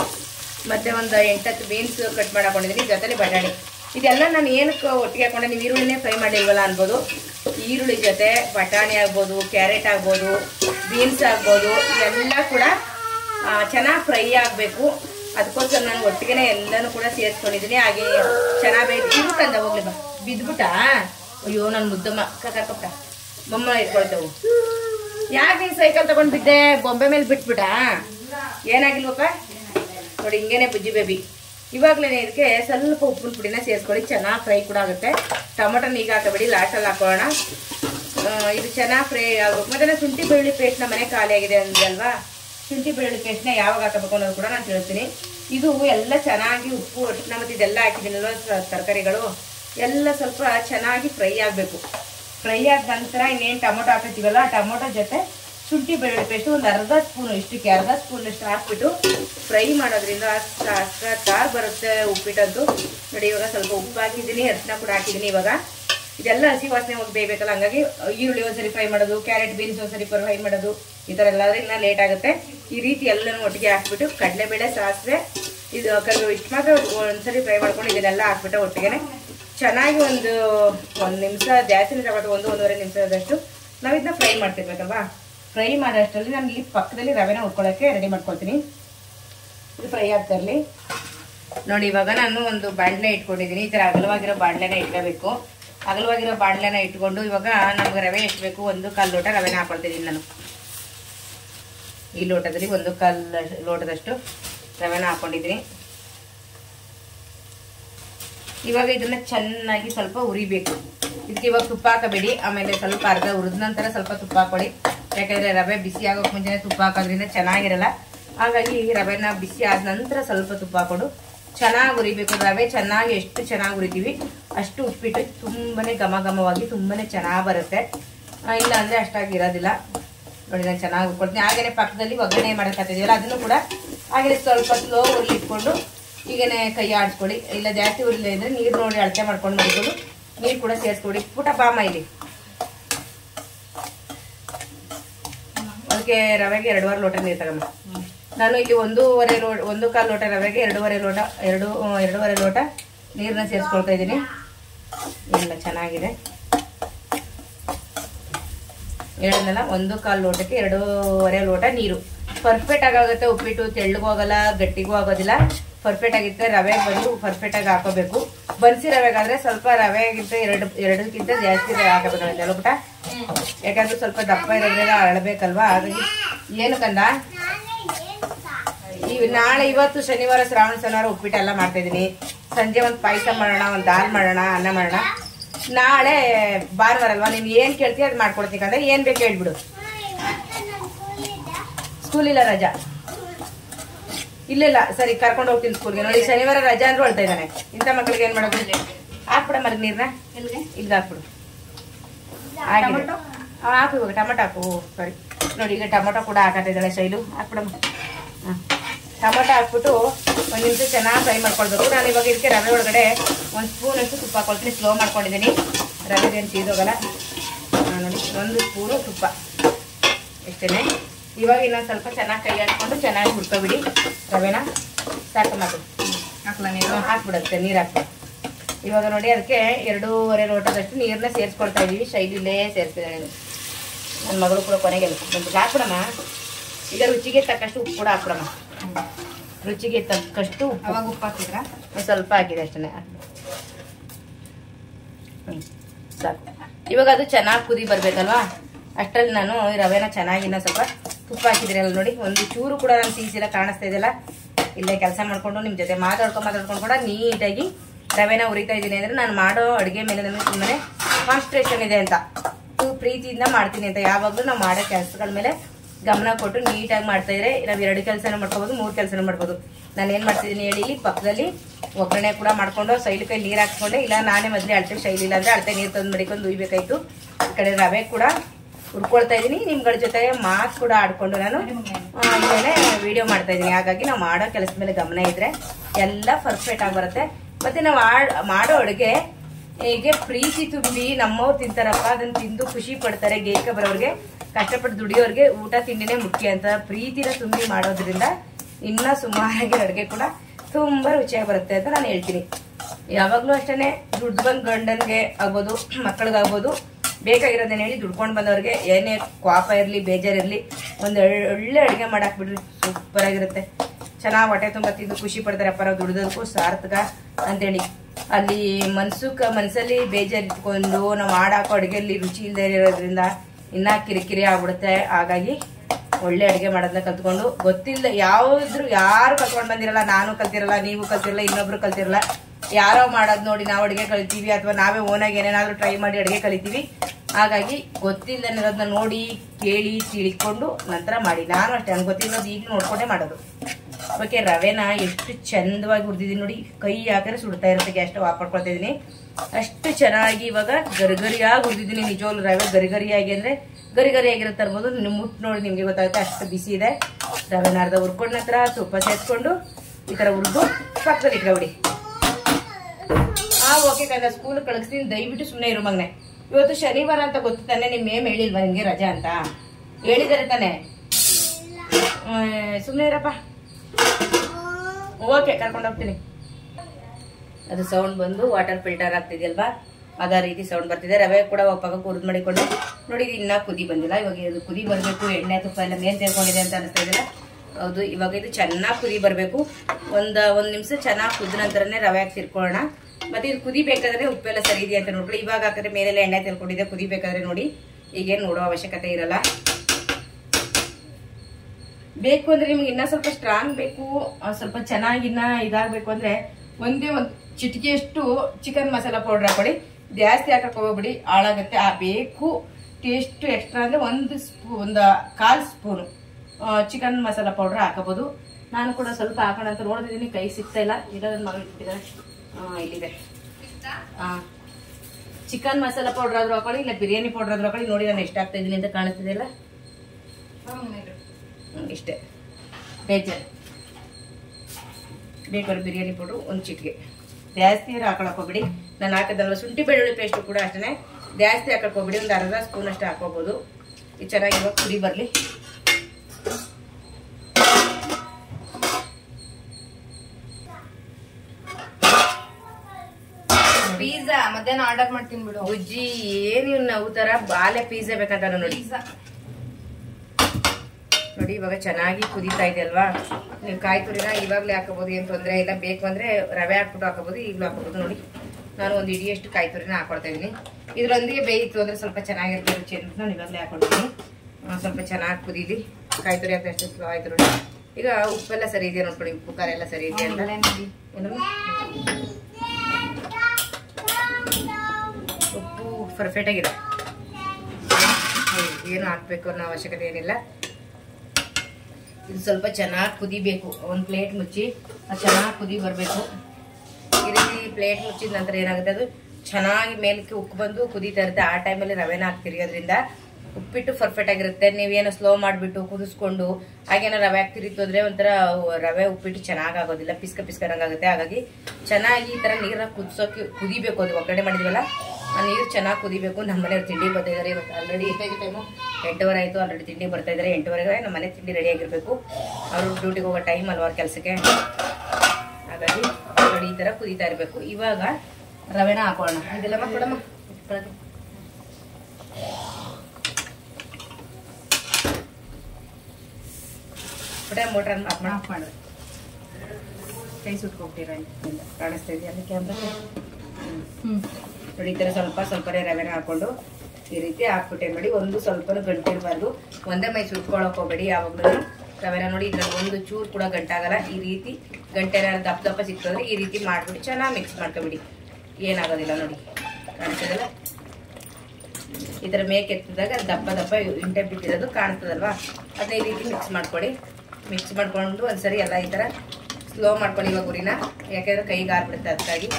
ಮತ್ತೆ ಒಂದು ಎಂಟತ್ತು ಬೀನ್ಸ್ ಕಟ್ ಮಾಡಿ ಹಾಕೊಂಡಿದ್ದೀನಿ. ಜೊತೆಲಿ ಬಟಾಣಿ. ಇದೆಲ್ಲ ನಾನು ಏನಕ್ಕೆ ಒಟ್ಟಿಗೆ ಹಾಕೊಂಡೆ, ನೀವು ಈರುಳ್ಳಿನೇ ಫ್ರೈ ಮಾಡಿಲ್ವಲ್ಲ ಅನ್ಬೋದು. ಈರುಳ್ಳಿ ಜೊತೆ ಬಟಾಣಿ ಆಗ್ಬೋದು, ಕ್ಯಾರೆಟ್ ಆಗ್ಬೋದು, ಬೀನ್ಸ್ ಆಗ್ಬೋದು, ಇವೆಲ್ಲ ಕೂಡ ಚೆನ್ನಾಗಿ ಫ್ರೈ ಆಗಬೇಕು. ಅದಕ್ಕೋಸ್ಕರ ನಾನು ಒಟ್ಟಿಗೆ ಎಲ್ಲನೂ ಕೂಡ ಸೇರಿಸ್ಕೊಂಡಿದ್ದೀನಿ. ಹಾಗೆ ಚೆನ್ನಾಗಿ ಇದು ತಂದ ಹೋಗ್ಲಿ ಬಾ. ಬಿದ್ಬಿಟ್ಟಾ? ಅಯ್ಯೋ ನನ್ನ ಮುದ್ದಮ್ಮ. ಕರ್ಕಪ್ಪ. ಮಮ್ಮ ಇಟ್ಕೊಳ್ತೇವು. ಯಾಕೆ ನೀನು ಸೈಕಲ್ ತಗೊಂಡು ಬಿದ್ದೆ? ಬೊಂಬೆ ಮೇಲೆ ಬಿಟ್ಬಿಟ್ಟಾ? ಏನಾಗಿಲ್ವಪ್ಪ? ನೋಡಿ, ಹಿಂಗೇನೆ ಬುಜ್ಜಿ ಬೇಬಿ ಇವಾಗಲೇ ಇದಕ್ಕೆ ಸ್ವಲ್ಪ ಉಪ್ಪಿನ ಪುಡಿನ ಸೇರಿಸ್ಕೊಳ್ಳಿ. ಚೆನ್ನಾಗಿ ಫ್ರೈ ಕೂಡ ಆಗುತ್ತೆ. ಟೊಮೊಟೊನ ಈಗ ಹಾಕಬೇಡಿ ಲಾಸ್ಟಲ್ಲಿ ಹಾಕೋಣ ಇದು ಚೆನ್ನಾಗಿ ಫ್ರೈ ಆಗಬೇಕು ಮತ್ತೆ ನಾನು ಶುಂಠಿ ಬೆಳ್ಳುಳ್ಳಿ ಪೇಸ್ಟ್ನ ಮನೆ ಖಾಲಿ ಆಗಿದೆ ಅಂದೆ ಅಲ್ವಾ? ಶುಂಠಿ ಬೆಳ್ಳುಳ್ಳಿ ಪೇಸ್ಟ್ನ ಯಾವಾಗ ಹಾಕಬೇಕು ಅನ್ನೋದು ಕೂಡ ನಾನು ತಿಳಿಸ್ತೀನಿ ಇದು ಎಲ್ಲ ಚೆನ್ನಾಗಿ ಉಪ್ಪು ಮತ್ತು ಇದೆಲ್ಲ ಹಾಕಿದ್ದೀನಲ್ವ ತರಕಾರಿಗಳು. ಎಲ್ಲ ಸ್ವಲ್ಪ ಚೆನ್ನಾಗಿ ಫ್ರೈ ಆಗಬೇಕು. ಫ್ರೈ ಆದ ನಂತರ ಇನ್ನೇನು ಟೊಮೊಟೊ ಹಾಕಿರ್ತೀವಲ್ಲ ಆ ಟೊಮೊಟೊ ಜೊತೆ ಶುಂಠಿ ಬೆಳ್ಳುಳ್ಳಿ ಪೇಸ್ಟ್ ಒಂದು ಅರ್ಧ ಸ್ಪೂನ್ ಇಷ್ಟಕ್ಕೆ ಅರ್ಧ ಸ್ಪೂನ್ ಇಷ್ಟ ಹಾಕ್ಬಿಟ್ಟು ಫ್ರೈ ಮಾಡೋದ್ರಿಂದ ತಾರ್ ಬರುತ್ತೆ ಉಪ್ಪಿಟ್ಟದ್ದು. ನೋಡಿ, ಇವಾಗ ಸ್ವಲ್ಪ ಉಪ್ಪು ಹಾಕಿದ್ದೀನಿ, ಅರಿಶಿನ ಕೂಡ ಹಾಕಿದ್ದೀನಿ ಇವಾಗ. ಇದೆಲ್ಲ ಹಸಿ ವಾಸನೆ ಹೋಗಿ ಬೇಯಬೇಕಲ್ಲ, ಹಂಗಾಗಿ ಈರುಳ್ಳಿ ಒಂದ್ಸರಿ ಫ್ರೈ ಮಾಡೋದು ಕ್ಯಾರೆಟ್ ಬೀನ್ಸ್ ಒಂದ್ಸರಿ ಫ್ರೈ ಮಾಡೋದು, ಈ ಥರ ಎಲ್ಲ ಆದ್ರೆ ಇನ್ನೂ ಲೇಟ್ ಆಗುತ್ತೆ. ಈ ರೀತಿ ಎಲ್ಲನೂ ಒಟ್ಟಿಗೆ ಹಾಕ್ಬಿಟ್ಟು ಕಡಲೆಬೇಳೆ ಸಾಸಿವೆ, ಇದು ಕರಿಬೇವು ಇಷ್ಟು ಮಾತ್ರ ಒಂದ್ಸರಿ ಫ್ರೈ ಮಾಡ್ಕೊಂಡು ಇದನ್ನೆಲ್ಲ ಹಾಕ್ಬಿಟ್ಟು ಒಟ್ಟಿಗೆ ಚೆನ್ನಾಗಿ ಒಂದು ಒಂದು ನಿಮಿಷ, ಜಾಸ್ತಿ ನಿಮಿಷ ಒಂದು ಒಂದೂವರೆ ನಿಮಿಷದಷ್ಟು ನಾವು ಇದನ್ನ ಫ್ರೈ ಮಾಡ್ತಿರ್ಬೇಕಲ್ವಾ? ಫ್ರೈ ಮಾಡೋಷ್ಟರಲ್ಲಿ ನಾನು ಇಲ್ಲಿ ಪಕ್ಕದಲ್ಲಿ ರವೆನ ಉಟ್ಕೊಳ್ಳೋಕ್ಕೆ ರೆಡಿ ಮಾಡ್ಕೊಳ್ತೀನಿ. ಇದು ಫ್ರೈ ಆಗ್ತಾ ಇರಲಿ. ನೋಡಿ, ಇವಾಗ ನಾನು ಒಂದು ಬಾಣಲೆ ಇಟ್ಕೊಂಡಿದ್ದೀನಿ. ಈ ಥರ ಅಗಲವಾಗಿರೋ ಬಾಣಲೆನ ಇಟ್ಕೋಬೇಕು. ಅಗಲವಾಗಿರೋ ಬಾಣಲೆನ ಇಟ್ಕೊಂಡು ಇವಾಗ ನಮ್ಗೆ ರವೆ ಎಷ್ಟು ಬೇಕು ಒಂದು ಕಾಲು ಲೋಟ ರವೆನ ಹಾಕೊಳ್ತಿದ್ದೀನಿ ನಾನು. ಈ ಲೋಟದಲ್ಲಿ ಒಂದು ಕಾಲು ಲೋಟದಷ್ಟು ರವೆನ ಹಾಕೊಂಡಿದ್ದೀನಿ. ಇವಾಗ ಇದನ್ನು ಚೆನ್ನಾಗಿ ಸ್ವಲ್ಪ ಉರಿಬೇಕು ಇದಕ್ಕೆ ಇವಾಗ ತುಪ್ಪ ಹಾಕಬೇಡಿ. ಆಮೇಲೆ ಸ್ವಲ್ಪ ಅರ್ಧ ಹುರಿದ ನಂತರ ಸ್ವಲ್ಪ ತುಪ್ಪ ಹಾಕೊಳ್ಳಿ ಯಾಕಂದ್ರೆ ರವೆ ಬಿಸಿ ಆಗೋಕೆ ಮುಂಚೆನೆ ತುಪ್ಪ ಹಾಕೋದ್ರಿಂದ ಚೆನ್ನಾಗಿರಲ್ಲ. ಹಾಗಾಗಿ ಈ ರವೆನ ಬಿಸಿ ಆದ ನಂತರ ಸ್ವಲ್ಪ ತುಪ್ಪ ಹಾಕೊಂಡು ಚೆನ್ನಾಗಿ ಉರಿಬೇಕು ರವೆ ಚೆನ್ನಾಗಿ ಎಷ್ಟು ಚೆನ್ನಾಗಿ ಹುರಿತೀವಿ ಅಷ್ಟು ಉಪ್ಪಿಟ್ಟು ತುಂಬಾನೇ ಘಮ ಘಮವಾಗಿ ತುಂಬಾನೇ ಚೆನ್ನಾಗಿ ಬರುತ್ತೆ. ಇಲ್ಲ ಅಂದ್ರೆ ಅಷ್ಟಾಗಿ ಇರೋದಿಲ್ಲ. ನೋಡಿ, ನಾನು ಚೆನ್ನಾಗಿ ಉಟ್ಕೊಡ್ತೀನಿ ಹಾಗೇನೆ ಪಕ್ಕದಲ್ಲಿ ಒಗ್ಗರಣೆ ಮಾಡೋಕ್ಕಾಗ್ತಿದೆಯಲ್ಲ ಅದನ್ನು ಕೂಡ ಹಾಗೆ ಸ್ವಲ್ಪ ಸ್ಲೋ ಉರ್ಲಿ ಇಟ್ಕೊಂಡು ಈಗೇನೆ ಕೈ ಆಡಿಸ್ಕೊಳ್ಳಿ. ಇಲ್ಲ ಜಾಸ್ತಿ ಉರಿಲ್ಲ ಇದ್ರೆ ನೀರು ನೋಡಿ ಅಳತೆ ಮಾಡ್ಕೊಂಡು ಮಾಡ್ಕೊಂಡು ನೀರು ಕೂಡ ಸೇರಿಸ್ಕೊಡಿ ಪುಟ ಬಾಮ ಇಲ್ಲಿ. ಅದಕ್ಕೆ ರವೆಗೆ ಎರಡೂವರೆ ಲೋಟ ನೀರು ತಗೊಂಡು ನಾನು ಇಲ್ಲಿ ಒಂದೂವರೆ ಲೋಟ ಒಂದು ಕಾಲು ಲೋಟ ರವೆಗೆ ಎರಡೂವರೆ ಲೋಟ, ಎರಡು ಎರಡೂವರೆ ಲೋಟ ನೀರನ್ನ ಸೇರಿಸ್ಕೊಳ್ತಾ ಇದ್ದೀನಿ. ಎಲ್ಲ ಚೆನ್ನಾಗಿದೆ. ಹೇಳಿದ್ನಲ್ಲ ಒಂದು ಕಾಲು ಲೋಟಕ್ಕೆ ಎರಡೂವರೆ ಲೋಟ ನೀರು. ಪರ್ಫೆಕ್ಟ್ ಆಗುತ್ತೆ. ಉಪ್ಪಿಟ್ಟು ತೆಳ್ಳಗೂ ಆಗೋಲ್ಲ, ಗಟ್ಟಿಗೂ ಆಗೋದಿಲ್ಲ. ಪರ್ಫೆಕ್ಟ್ ಆಗಿರುತ್ತೆ ರವೆ ಬಂದು ಪರ್ಫೆಕ್ಟ್ ಆಗಿ ಹಾಕೋಬೇಕು. ಬನ್ಸಿ ರವೆಗಾದ್ರೆ ಸ್ವಲ್ಪ ರವೆಗಿಂತ ಎರಡು ಎರಡಕ್ಕಿಂತ ಜಾಸ್ತಿ ರವೆ ಹಾಕಬೇಕಾಗುತ್ತೆ ಅಲ್ಲ ಪುಟ ಯಾಕಂದ್ರೆ ಸ್ವಲ್ಪ ದಪ್ಪ ಇರೋದ್ರಿಂದ ಅಳಬೇಕಲ್ವಾ ಹಾಗಾಗಿ ಏನು ಕಂದ? ಈ ನಾಳೆ ಇವತ್ತು ಶನಿವಾರ ಶ್ರಾವಣ ಶನಿವಾರ ಉಪ್ಪಿಟ್ಟು ಎಲ್ಲ ಮಾಡ್ತಾ ಇದೀನಿ ಸಂಜೆ ಒಂದು ಪಾಯಸ ಮಾಡೋಣ ಒಂದು ದಾಲ್ ಮಾಡೋಣ ಅನ್ನ ಮಾಡೋಣ. ನಾಳೆ ಭಾನುವಾರ ಅಲ್ವಾ? ಏನು ಏನ್ ಕೇಳ್ತೀಯ ಅದು ಮಾಡ್ಕೊಡ್ತೀನಿ ಅಂದ್ರೆ ಏನು ಬೇಕು ಹೇಳ್ಬಿಡು. ಸ್ಕೂಲಿಲ್ಲ ರಜಾ. ಇಲ್ಲಿಲ್ಲ ಸರಿ ಕರ್ಕೊಂಡು ಹೋಗ್ತೀನಿ ಸ್ಕೂಲ್ಗೆ ನೋಡಿ ಶನಿವಾರ ರಜಾ ಅಂದ್ರೂ ಹೊಳ್ತಾ ಇದ್ದಾನೆ. ಇಂಥ ಮಕ್ಳಿಗೆ ಏನ್ ಮಾಡೋದು ಹಾಕ್ಬಿಡ ಮರ ನೀರ್ನ. ಇಲ್ಲಿಗೆ ಹಾಕ್ಬಿಡು. ಹಾಕು ಇವಾಗ ಟಮಟೊ ಹಾಕು. ಸಾರಿ. ನೋಡಿ ಈಗ ಟೊಮೊಟೊ ಕೂಡ ಹಾಕತ್ತಿದ್ದಾಳೆ ಶೈಲು. ಹಾಕ್ಬಿಡಮ್ಮ. ಹಾಂ. ಟೊಮೊಟೊ ಹಾಕ್ಬಿಟ್ಟು ಒಂದು ನಿಮಿಷ ಚೆನ್ನಾಗಿ ಫ್ರೈ ಮಾಡ್ಕೊಳ್ಬೇಕು. ನಾನು ಇವಾಗ ಇದಕ್ಕೆ ರವೆ ಒಳಗಡೆ ಒಂದು ಸ್ಪೂನ್ ಅಷ್ಟು ತುಪ್ಪ ಹಾಕೊಳ್ತೀನಿ. ಸ್ಲೋ ಮಾಡ್ಕೊಂಡಿದ್ದೀನಿ. ರವೆ ಏನು ಸೀದೋಗಲ್ಲ ನೋಡಿ ಒಂದು ಸ್ಪೂನು ತುಪ್ಪ. ಇಷ್ಟೇ ಇವಾಗ ಇನ್ನೊಂದು ಸ್ವಲ್ಪ ಚೆನ್ನಾಗಿ ಕೈ ಹಾಕ್ಕೊಂಡು ಚೆನ್ನಾಗಿ ಹುರ್ಕೊಬಿಡಿ. ರವೆನ ಸಾಕು ಮಾತು ಹಾಕ್ಲಾ ನೀರು ಹಾಕ್ಬಿಡುತ್ತೆ ನೀರು ಹಾಕ್ಬಿಡು. ಇವಾಗ ನೋಡಿ ಅದಕ್ಕೆ ಎರಡೂವರೆ ಲೋಟದಷ್ಟು ನೀರನ್ನ ಸೇರಿಸ್ಕೊಳ್ತಾ ಇದ್ದೀವಿ ಶೈಲಿಲೇ ಸೇರಿಸಿದ್ದಾಳೆ ನನ್ನ ಮಗಳು ಕೂಡ ಕೊನೆಗೆ ಒಂದು ಹಾಕ್ಬಿಡಮ್ಮ ಈಗ ರುಚಿಗೆ ತಕ್ಕಷ್ಟು ಉಪ್ಪು ಕೂಡ ಹಾಕ್ಬಿಡಮ್ಮ. ರುಚಿಗೆ ತಕ್ಕಷ್ಟು ಉಪ್ಪು. ಅವಾಗ ಉಪ್ಪು ಹಾಕಿದ್ರ? ಸ್ವಲ್ಪ ಹಾಕಿದೆ ಅಷ್ಟೇ ಸಾಕು. ಇವಾಗ ಅದು ಚೆನ್ನಾಗಿ ಕುದಿ ಬರ್ಬೇಕಲ್ವಾ? ಅಷ್ಟರಲ್ಲಿ ನಾನು ರವೆನ ಚೆನ್ನಾಗಿನ ಸ್ವಲ್ಪ ತುಪ್ಪ ಹಾಕಿದಿರಲ್ಲ ನೋಡಿ. ಒಂದು ಚೂರು ಕೂಡ ನಾನು ಸೀಸಿಲ್ಲ ಕಾಣಿಸ್ತಾ ಇದೆಯಲ್ಲ, ಇಲ್ಲೇ ಕೆಲಸ ಮಾಡಿಕೊಂಡು ನಿಮ್ಮ ಜೊತೆ ಮಾತಾಡ್ಕೊಂಡು ಮಾತಾಡ್ಕೊಂಡು ಕೂಡ ನೀಟಾಗಿ ರವೆನ ಉರಿತಾ ಇದ್ದೀನಿ ಅಂದರೆ ನಾನು ಮಾಡೋ ಅಡುಗೆ ಮೇಲೆ ನನಗೆ ತುಂಬಾ ಕಾನ್ಸಂಟ್ರೇಷನ್ ಇದೆ ಅಂತ. ಪ್ರೀತಿಯಿಂದ ಮಾಡ್ತೀನಿ ಅಂತ. ಯಾವಾಗಲೂ ನಾವು ಮಾಡೋ ಕೆಲಸಗಳ ಮೇಲೆ ಗಮನ ಕೊಟ್ಟು ನೀಟಾಗಿ ಮಾಡ್ತಾ ಇದ್ರೆ ನಾವು ಎರಡು ಕೆಲಸನೂ ಮಾಡ್ಕೋಬೋದು, ಮೂರು ಕೆಲಸನೂ ಮಾಡ್ಬೋದು. ನಾನು ಏನು ಮಾಡ್ತಿದ್ದೀನಿ ಹೇಳಿ, ಇಲ್ಲಿ ಪಕ್ಕದಲ್ಲಿ ಒಗ್ಗರಣೆ ಕೂಡ ಮಾಡಿಕೊಂಡು ಸೈಡ್ ಕೈ ನೀರು ಹಾಕ್ಕೊಂಡೆ ಇಲ್ಲ, ನಾನೇ ಮೊದಲೇ ಅಳತೆ ಶೈಲಿ ಇಲ್ಲ ಅಂದರೆ ಅಳತೆ ನೀರು ತಂದು ಮಡಿಕೊಂಡು ಉಯ್ಬೇಕಾಯ್ತು. ಈ ಕಡೆ ರವೆ ಕೂಡ ಹುರ್ಕೊಳ್ತಾ ಇದ್ದೀನಿ. ನಿಮ್ಗಳ ಜೊತೆ ಮಾತು ಕೂಡ ಆಡ್ಕೊಂಡು ನಾನು ಆಮೇಲೆ ವಿಡಿಯೋ ಮಾಡ್ತಾ ಇದ್ದೀನಿ. ಹಾಗಾಗಿ ನಾವು ಮಾಡೋ ಕೆಲಸದ ಮೇಲೆ ಗಮನ ಇದ್ರೆ ಎಲ್ಲ ಪರ್ಫೆಕ್ಟ್ ಆಗಿ ಬರುತ್ತೆ. ಮತ್ತೆ ನಾವು ಮಾಡೋ ಅಡುಗೆ ಹೀಗೆ ಪ್ರೀತಿ ತುಂಬಿ ನಮ್ಮವ್ರು ತಿಂತಾರಪ್ಪ ಅದನ್ನ ತಿಂದು ಖುಷಿ ಪಡ್ತಾರೆ ಗೇಕ ಬರೋರ್ಗೆ, ಕಷ್ಟಪಟ್ಟು ದುಡಿಯೋರಿಗೆ ಊಟ ತಿಂಡಿನೇ ಮುಖ್ಯ ಅಂತ ಪ್ರೀತಿನ ತುಂಬಿ ಮಾಡೋದ್ರಿಂದ ಇನ್ನ ಸುಮಾರಾಗಿ ಅಡುಗೆ ಕೂಡ ತುಂಬಾ ರುಚಿಯಾಗಿ ಬರುತ್ತೆ ಅಂತ ನಾನು ಹೇಳ್ತೀನಿ. ಯಾವಾಗ್ಲೂ ಅಷ್ಟೇ ದುಡ್ಡು ಬಂದ್ ಗಂಡನ್ಗೆ ಆಗ್ಬೋದು ಮಕ್ಕಳಿಗಾಗ್ಬೋದು ಬೇಕಾಗಿರೋದೇನು ಹೇಳಿ ದುಡ್ಕೊಂಡು ಬಂದವ್ರಿಗೆ ಏನೇ ಕ್ವಾಪ ಇರಲಿ ಬೇಜಾರಿರಲಿ ಒಂದು ಒಳ್ಳೆ ಅಡುಗೆ ಮಾಡಾಕ್ ಬಿಡ್ರಿ. ಸೂಪರ್ ಆಗಿರುತ್ತೆ. ಚೆನ್ನಾಗಿ ಹೊಟ್ಟೆ ತುಂಬ ತಿಂದು ಖುಷಿ ಪಡ್ತಾರೆ. ಅಪ್ಪರ ದುಡ್ದದಕ್ಕೂ ಸಾರ್ಥಕ ಅಂತೇಳಿ. ಅಲ್ಲಿ ಮನ್ಸು ಮನಸ್ಸಲ್ಲಿ ಬೇಜಾರು ಇಟ್ಕೊಂಡು ನಾವು ಮಾಡಾಕೋ ಅಡುಗೆಯಲ್ಲಿ ರುಚಿ ಇಲ್ಲದೆ ಇರೋದ್ರಿಂದ ಇನ್ನೂ ಕಿರಿಕಿರಿ ಆಗ್ಬಿಡುತ್ತೆ. ಹಾಗಾಗಿ ಒಳ್ಳೆ ಅಡುಗೆ ಮಾಡೋದನ್ನ ಕಲ್ತ್ಕೊಂಡು ಗೊತ್ತಿಲ್ಲ ಯಾವ್ದ್ರು ಯಾರು ಕಲ್ತ್ಕೊಂಡು ಬಂದಿರಲ್ಲ, ನಾನು ಕಲ್ತಿರಲ್ಲ, ನೀವು ಕಲ್ತಿರಲ್ಲ, ಇನ್ನೊಬ್ರು ಕಲ್ತಿರಲ್ಲ ಯಾರೋ ಮಾಡೋದು ನೋಡಿ ನಾವು ಅಡುಗೆ ಕಲಿತೀವಿ ಅಥವಾ ನಾವೇ ಓನಾಗಿ ಏನೇನಾದರೂ ಟ್ರೈ ಮಾಡಿ ಅಡುಗೆ ಕಲಿತೀವಿ. ಹಾಗಾಗಿ ಗೊತ್ತಿಲ್ಲದಿರೋದನ್ನ ನೋಡಿ, ಕೇಳಿ, ತಿಳ್ಕೊಂಡು ನಂತರ ಮಾಡಿ. ನಾನು ಅಷ್ಟೇ ನಂಗೆ ಗೊತ್ತಿರೋದು ಈಗ ನೋಡ್ಕೊಂಡೇ ಮಾಡೋದು. ಓಕೆ ರವೆನ ಎಷ್ಟು ಚಂದವಾಗಿ ಹುರಿದಿದ್ದೀನಿ ನೋಡಿ. ಕೈ ಹಾಕಿದ್ರೆ ಸುಡ್ತಾ ಇರುತ್ತೆ ಗ್ಯಾಸ್ ಸ್ಟವ್ ಆಫ್ ಅಷ್ಟು ಚೆನ್ನಾಗಿ ಇವಾಗ ಗರಿಗರಿಯಾಗಿ ಹುರಿದಿದ್ದೀನಿ ನಿಜವಾಗ್ಲೂ ರವೆ ಗರಿಗರಿಯಾಗಿ ಅಂದ್ರೆ ಗರಿಗರಿಯಾಗಿರುತ್ತೆ ತರ್ಬೋದು. ನಿಮ್ಮ ಮುಟ್ಟು ನೋಡಿ ನಿಮಗೆ ಗೊತ್ತಾಗುತ್ತೆ, ಅಷ್ಟು ಬಿಸಿ ಇದೆ. ರವೆನ ಅರ್ಧ ಹುರ್ಕೊಂಡ ನಂತರ ತುಪ್ಪ ಸೇರಿಸ್ಕೊಂಡು ಈ ಥರ ಹುರಿದು ಪಕ್ಕದಲ್ಲಿ ಇಟ್ಕೊಬಿಡಿ. ಹಾ ಓಕೆ ಕಣ ಸ್ಕೂಲ್ ಕಳಿಸ್ತೀನಿ ದಯವಿಟ್ಟು ಸುಮ್ಮನೆ ಇರು ಮಗನೆ. ಇವತ್ತು ಶನಿವಾರ ಅಂತ ಗೊತ್ತು ತಾನೆ, ನಿಮ್ ಮೇಮ್ ಹೇಳಿಲ್ವಾ ನಿಮ್ಗೆ ರಜಾ ಅಂತ? ಹೇಳಿದಾರೆ ತಾನೆ. ಸುಮ್ಮನೆ ಇರಪ್ಪ. ಓಕೆ, ಕರ್ಕೊಂಡು ಹೋಗ್ತೀನಿ. ಅದು ಸೌಂಡ್ ಬಂದು ವಾಟರ್ ಫಿಲ್ಟರ್ ಆಗ್ತಿದೆಯಲ್ವಾ? ಅದ ರೀತಿ ಸೌಂಡ್ ಬರ್ತಿದೆ. ರವೆ ಕೂಡ ಒಪ್ಪಾಗ ಕುರ್ದು ಮಾಡಿಕೊಂಡು. ನೋಡಿ ಇದು ಇನ್ನ ಕುದಿ ಬಂದಿಲ್ಲ. ಇವಾಗ ಇದು ಕುದಿ ಬರಬೇಕು, ಎಣ್ಣೆ ತುಪ್ಪ ಎಲ್ಲ ಮೇನ್ ತೇರ್ಕೊಂಡಿದೆ ಅಂತ ಅನಿಸ್ತಾ ಇದೆಯಲ್ಲ? ಹೌದು, ಇವಾಗ ಇದು ಚೆನ್ನಾಗಿ ಕುದಿ ಬರಬೇಕು. ಒಂದು ಒಂದು ನಿಮಿಷ ಚೆನ್ನಾಗಿ ಕುದ್ದ ನಂತರನೇ ರವೆ ಹಾಕಿ ತಿರ್ಕೊಳ್ಳೋಣ. ಮತ್ತೆ ಇದು ಕುದಿಬೇಕಾದ್ರೆ ಉಪ್ಪೆಲ್ಲ ಸರಿ ಇದೆಯಾ ಅಂತ ನೋಡ್ಕೊಳ್ಳಿ. ಇವಾಗ ಹಾಕಿದ್ರೆ ಮೇಲೆಲ್ಲ ಎಣ್ಣೆ ತಿರ್ಕೊಂಡಿದೆ ಕುದಿಬೇಕಾದ್ರೆ ನೋಡಿ. ಈಗೇನು ನೋಡೋ ಅವಶ್ಯಕತೆ ಇರಲ್ಲ. ಬೇಕು ಅಂದ್ರೆ ನಿಮ್ಗೆ ಇನ್ನ ಸ್ವಲ್ಪ ಸ್ಟ್ರಾಂಗ್ ಬೇಕು ಸ್ವಲ್ಪ ಚೆನ್ನಾಗಿ ಇನ್ನ ಇದಾಗಬೇಕು ಅಂದ್ರೆ ಒಂದೇ ಒಂದು ಚಿಟಿಕೆಯಷ್ಟು ಚಿಕನ್ ಮಸಾಲ ಪೌಡರ್ ಹಾಕೊಳ್ಳಿ. ಜಾಸ್ತಿ ಹಾಕಕ್ ಹೋಗ್ಬಿಡಿ. ಹಾಳಾಗತ್ತೆ. ಆ, ಬೇಕು. ಟೇಸ್ಟ್ ಎಕ್ಸ್ಟ್ರಾ ಅಂದ್ರೆ ಒಂದು ಸ್ಪೂ, ಒಂದು ಕಾಲ್ ಸ್ಪೂನು ಚಿಕನ್ ಮಸಾಲ ಪೌಡರ್ ಹಾಕಬಹುದು. ನಾನು ಕೂಡ ಸ್ವಲ್ಪ ಹಾಕೋಣ ಅಂತ ನೋಡ್ತಿದ್ದೀನಿ. ಕೈ ಸಿಗ್ತಾ ಇಲ್ಲ. ನನ್ನ ಮಗಳು ಇಲ್ಲಿದೆ. ಚಿಕನ್ ಮಸಾಲ ಪೌಡರ್ ಆದ್ರೂ ಹಾಕೊಳ್ಳಿ, ಇಲ್ಲ ಬಿರಿಯಾನಿ ಪೌಡರ್ ಆದ್ರೂ ಹಾಕೊಳ್ಳಿ. ನೋಡಿ, ನಾನು ಎಷ್ಟು ಇದ್ದೀನಿ ಅಂತ ಕಾಣಿಸ್ತಿದೆಯಲ್ಲ ಇಷ್ಟೇ. ಬೇಜಾರು. ಬೇಕಾದ್ರೆ ಬಿರಿಯಾನಿ ಪೌಡ್ರು ಒಂದು ಚಿಟಿಕೆ ಜಾಸ್ತಿ ಹಾಕೊಳಕ್ ಹೋಗ್ಬಿಡಿ. ನಾನು ಹಾಕೋದಲ್ವ ಶುಂಠಿ, ಬೆಳ್ಳುಳ್ಳಿ ಪೇಸ್ಟ್ ಕೂಡ ಅಷ್ಟೇ ಜಾಸ್ತಿ ಹಾಕೋಕೆ ಹೋಗ್ಬಿಡಿ. ಒಂದು ಅರ್ಧ ಸ್ಪೂನ್ ಅಷ್ಟೇ ಹಾಕೋಬೋದು. ಈ ಚೆನ್ನಾಗಿ ಇವಾಗ ಕುಡಿ ಬರಲಿ. ಪಿಜ್ಜಾ ಮಧ್ಯಾಹ್ನ ಆರ್ಡರ್ ಮಾಡ್ತೀನಿ ಬಿಡು. ಬುಜ್ಜಿ ಏನು ನಾವು ತರ ಬಾಲೆ ಪಿಜ್ಜಾ ಬೇಕಂತ ನೋಡಿ. ನೋಡಿ ಇವಾಗ ಚೆನ್ನಾಗಿ ಕುದೀತಾ ಇದೆ ಅಲ್ವಾ? ನೀವು ಕಾಯಿ ತುರಿನ ಇವಾಗಲೇ ಹಾಕೋಬಹುದು ಏನು ತೊಂದರೆ ಇಲ್ಲ. ಬೇಕು ಅಂದ್ರೆ ರವೆ ಹಾಕ್ಬಿಟ್ಟು ಹಾಕೋಬಹುದು ಈಗಲೂ ಹಾಕೋಬಹುದು ನೋಡಿ. ನಾನು ಒಂದು ಇಡಿಯಷ್ಟು ಕಾಯಿ ತುರಿನ ಹಾಕೊಳ್ತಾ ಇದೀನಿ. ಇದರೊಂದಿಗೆ ಬೇಯಿತು ಅಂದ್ರೆ ಸ್ವಲ್ಪ ಚೆನ್ನಾಗಿರುತ್ತೆ ರುಚಿ ಅಂತ ನಾನು ಇವಾಗಲೇ ಹಾಕೊಡ್ತೀನಿ ಸ್ವಲ್ಪ ಚೆನ್ನಾಗಿ ಕುದೀಲಿ. ಕಾಯಿ ತುರಿ ಅಂತ ಅಷ್ಟು ಸ್ಲೋ ಆಯ್ತು ನೋಡಿ. ಈಗ ಉಪ್ಪೆಲ್ಲ ಸರಿ ಇದೆಯಾ ನೋಡ್ಕೊಳ್ಳಿ ಉಪ್ಪು ಖಾರ ಎಲ್ಲ ಸರಿ ಇದೆಯಾ ಅಂತ. ಪರ್ಫೆಕ್ಟ್ ಆಗಿದೆ. ಏನು ಹಾಕ್ಬೇಕು ಅನ್ನೋ ಅವಶ್ಯಕತೆ ಏನಿಲ್ಲ. ಇದು ಸ್ವಲ್ಪ ಚೆನ್ನಾಗಿ ಕುದಿಬೇಕು. ಒಂದು ಪ್ಲೇಟ್ ಮುಚ್ಚಿ ಅದು ಚೆನ್ನಾಗಿ ಕುದಿ ಬರಬೇಕು. ಈ ರೀತಿ ಪ್ಲೇಟ್ ಮುಚ್ಚಿದ ನಂತರ ಏನಾಗುತ್ತೆ ಅದು? ಚೆನ್ನಾಗಿ ಮೇಲಕ್ಕೆ ಉಕ್ಕು ಬಂದು ಕುದೀತಾ ಇರುತ್ತೆ. ಆ ಟೈಮಲ್ಲಿ ರವೆನ ಹಾಕ್ತೀರಿ? ಅದರಿಂದ ಉಪ್ಪಿಟ್ಟು ಪರ್ಫೆಕ್ಟ್ ಆಗಿರುತ್ತೆ. ನೀವೇನೋ ಸ್ಲೋ ಮಾಡಿಬಿಟ್ಟು ಕುದಿಸ್ಕೊಂಡು ಹಾಗೇನೋ ರವೆ ಹಾಕ್ತಿರಿತ್ತು ಅಂದರೆ ಒಂಥರ ರವೆ ಉಪ್ಪಿಟ್ಟು ಚೆನ್ನಾಗಿ ಆಗೋದಿಲ್ಲ ಪಿಸ್ಕ ಪಿಸ್ಕರಂಗಾಗುತ್ತೆ ಹಾಗಾಗಿ ಚೆನ್ನಾಗಿ ಈ ಥರ ನೀರನ್ನ ಕುದಿಸೋಕೆ ಕುದಿಬೇಕು. ಅದು ಒಗ್ಗರಣೆ ಮಾಡಿದ್ವಲ್ಲ? ಆ ನೀರು ಚೆನ್ನಾಗಿ ಕುದಿಬೇಕು. ನಮ್ಮ ಮನೆಯವ್ರು ತಿಂಡಿ ಬರ್ತಾ ಇದ್ದಾರೆ ಇವತ್ತು ಆಲ್ರೆಡಿ ಟೈಮು ಎಂಟುವರೆ ಆಯಿತು. ಆಲ್ರೆಡಿ ತಿಂಡಿ ಬರ್ತಾ ಇದ್ದಾರೆ ಎಂಟುವರೆಗೆ ನಮ್ಮ ಮನೆ ತಿಂಡಿ ರೆಡಿ ಆಗಿರಬೇಕು. ಅವರು ಡ್ಯೂಟಿಗೆ ಹೋಗೋ ಟೈಮ್ ಹಲವಾರು ಕೆಲಸಕ್ಕೆ? ಹಾಗಾಗಿ ಆಲ್ರೆಡಿ ಈ ಥರ ಕುದೀತಾ ಇರಬೇಕು. ಇವಾಗ ರವೆನ ಹಾಕೋಣ. ಇದೆಲ್ಲ ಕೊಡಮ್ಮ. ಬಿಡೆ ಮೋಟ್ರನ್ನ ಆಫ್ ಮಾಡಿ. ಆಫ್ ಮಾಡು ಕೈ ಸುಟ್ಕೊಬಿಟ್ಟಿರ ಕಾಣಿಸ್ತಾ ಇದೆಯಾ? ಕ್ಯಾಮ್ರಾ ಹ್ಮ್. ನೋಡಿ ಥರ ಸ್ವಲ್ಪ ಸ್ವಲ್ಪನೇ ರವೆನ ಹಾಕೊಂಡು ಈ ರೀತಿ ಹಾಕ್ಬಿಟ್ಟೆ ನೋಡಿ. ಒಂದು ಸ್ವಲ್ಪ ಗಂಟಿರಬಾರ್ದು ಒಂದೇ ಮೈ ಸುಟ್ಕೊಳಕ್ ಹೋಗ್ಬೇಡಿ. ಯಾವಾಗಲೂ ರವೆನ ನೋಡಿ, ಇದ್ರಲ್ಲಿ ಒಂದು ಚೂರು ಕೂಡ ಗಂಟಾಗಲ್ಲ ಈ ರೀತಿ ಗಂಟೆ ದಪ್ಪ ದಪ್ಪ ಸಿಕ್ತಂದ್ರೆ ಈ ರೀತಿ ಮಾಡ್ಬಿಟ್ಟು ಚೆನ್ನಾಗಿ ಮಿಕ್ಸ್ ಮಾಡ್ಕೊಬಿಡಿ. ಏನಾಗೋದಿಲ್ಲ ನೋಡಿ. ಕಾಣಿಸ್ತದಲ್ಲ ಈ ಥರ ಮೇಕ್ ಎತ್ತಿದಾಗ ದಪ್ಪ ದಪ್ಪ ಇಂಟೆ ಬಿಟ್ಟಿರೋದು ಕಾಣಿಸ್ತದಲ್ವಾ ಅದನ್ನ ಈ ರೀತಿ ಮಿಕ್ಸ್ ಮಾಡ್ಕೊಳ್ಳಿ. ಮಿಕ್ಸ್ ಮಾಡ್ಕೊಂಡು ಒಂದ್ಸರಿ ಎಲ್ಲ ಈ ಥರ ಸ್ಲೋ ಮಾಡ್ಕೊಳ್ಳಿ ಇವಾಗ ಗುರಿನ. ಯಾಕೆಂದ್ರೆ ಕೈಗೆ ಆರ್ಬಿಡುತ್ತೆ ಅದಕ್ಕಾಗಿ.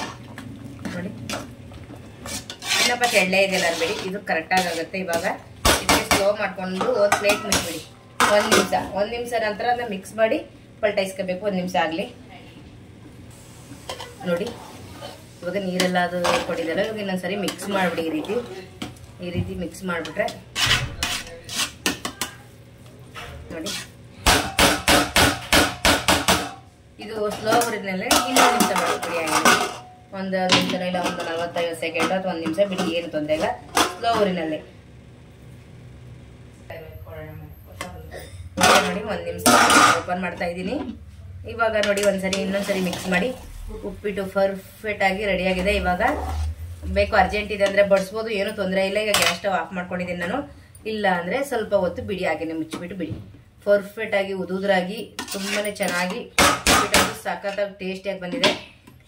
ಇನ್ನೊಬ್ಬ ಎಳ್ಳೆ ಇದೆಯಲ್ಲ ಅನ್ಬೇಡಿ ಇದು ಕರೆಕ್ಟಾಗಿ ಆಗುತ್ತೆ ಇವಾಗ. ಇದಕ್ಕೆ ಸ್ಲೋ ಮಾಡ್ಕೊಂಡು ಒಂದು ಪ್ಲೇಟ್ ಮುಚ್ಚಿಬಿಡಿ. ಒಂದು ನಿಮಿಷ. ಒಂದು ನಿಮಿಷ ನಂತರ ಅದನ್ನ ಮಿಕ್ಸ್ ಮಾಡಿ ಪಲ್ಟಾಯಿಸ್ಕೋಬೇಕು ಒಂದು ನಿಮಿಷ ಆಗಲಿ. ನೋಡಿ. ಇವಾಗ ನೀರೆಲ್ಲ ಅದು ಕೊಟ್ಟಿದ್ದಲ್ಲ ಇವಾಗ ಇನ್ನೊಂದ್ಸರಿ ಮಿಕ್ಸ್ ಮಾಡಿಬಿಡಿ ಈ ರೀತಿ. ಈ ರೀತಿ ಮಿಕ್ಸ್ ಮಾಡಿಬಿಟ್ರೆ. ನೋಡಿ. ಇದು ಸ್ಲೋ ಉರಿದ್ಮೇಲೆ ಇನ್ನೊಂದು ನಿಮಿಷ ಒಂದು ನಿಮಿಷ ಇಲ್ಲ, ಒಂದು ನಲವತ್ತೈದು ಸೆಕೆಂಡ್ ಅಥವಾ ಒಂದು ನಿಮಿಷ ಬಿಡಿ, ಏನು ತೊಂದರೆ ಇಲ್ಲ. ಸ್ಲೋ ಊರಿನಲ್ಲಿ. ನೋಡಿ ಒಂದು ನಿಮಿಷ ಓಪನ್ ಮಾಡ್ತಾ ಇದ್ದೀನಿ. ಇವಾಗ ನೋಡಿ ಒಂದ್ಸರಿ, ಇನ್ನೊಂದ್ಸರಿ ಮಿಕ್ಸ್ ಮಾಡಿ. ಉಪ್ಪಿಟ್ಟು ಪರ್ಫೆಕ್ಟ್ ಆಗಿ ರೆಡಿ ಆಗಿದೆ ಇವಾಗ. ಬೇಕು ಅರ್ಜೆಂಟ್ ಇದೆ ಅಂದ್ರೆ ಬಡಿಸ್ಬೋದು, ಏನೂ ತೊಂದರೆ ಇಲ್ಲ. ಈಗ ಗ್ಯಾಸ್ ಸ್ಟವ್ ಆಫ್ ಮಾಡ್ಕೊಂಡಿದ್ದೀನಿ ನಾನು. ಇಲ್ಲ ಅಂದ್ರೆ ಸ್ವಲ್ಪ ಹೊತ್ತು ಬಿಡಿ, ಹಾಗೆನೆ ಮುಚ್ಚಿಬಿಟ್ಟು ಬಿಡಿ. ಪರ್ಫೆಕ್ಟ್ ಆಗಿ ಉದುದ್ರಾಗಿ, ತುಂಬಾನೇ ಚೆನ್ನಾಗಿ ಸಖತ್ತಾಗಿ ಟೇಸ್ಟಿಯಾಗಿ ಬಂದಿದೆ.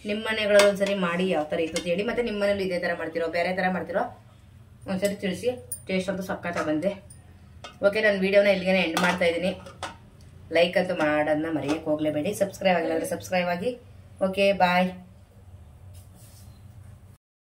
ನಿಮ್ಮ ಮನೆಗಳಲ್ಲಿ ಒಂದ್ಸರಿ ಮಾಡಿ ಯಾವ ಥರ ಇತ್ತು ಹೇಳಿ. ಮತ್ತೆ ನಿಮ್ಮ ಮನೇಲಿ ಇದೇ ಥರ ಮಾಡ್ತಿರೋ, ಬೇರೆ ಥರ ಮಾಡ್ತಿರೋ, ಒಂದ್ಸರಿ ತಿಳಿಸಿ. ಟೇಸ್ಟ್ ಅಂತೂ ಸಕ್ಕತ್ತ ಬಂದೆ ಓಕೆ ನಾನು ವಿಡಿಯೋನ ಇಲ್ಲಿಗೆ ಎಂಡ್ ಮಾಡ್ತಾ ಇದ್ದೀನಿ. ಲೈಕ್ ಅಂತೂ ಮಾಡೋದನ್ನ ಮರೆಯಕ್ಕೆ ಹೋಗಲೇಬೇಡಿ. ಸಬ್ಸ್ಕ್ರೈಬ್ ಆಗಿಲ್ಲ ಅಂದರೆ ಸಬ್ಸ್ಕ್ರೈಬ್ ಆಗಿ. Okay bye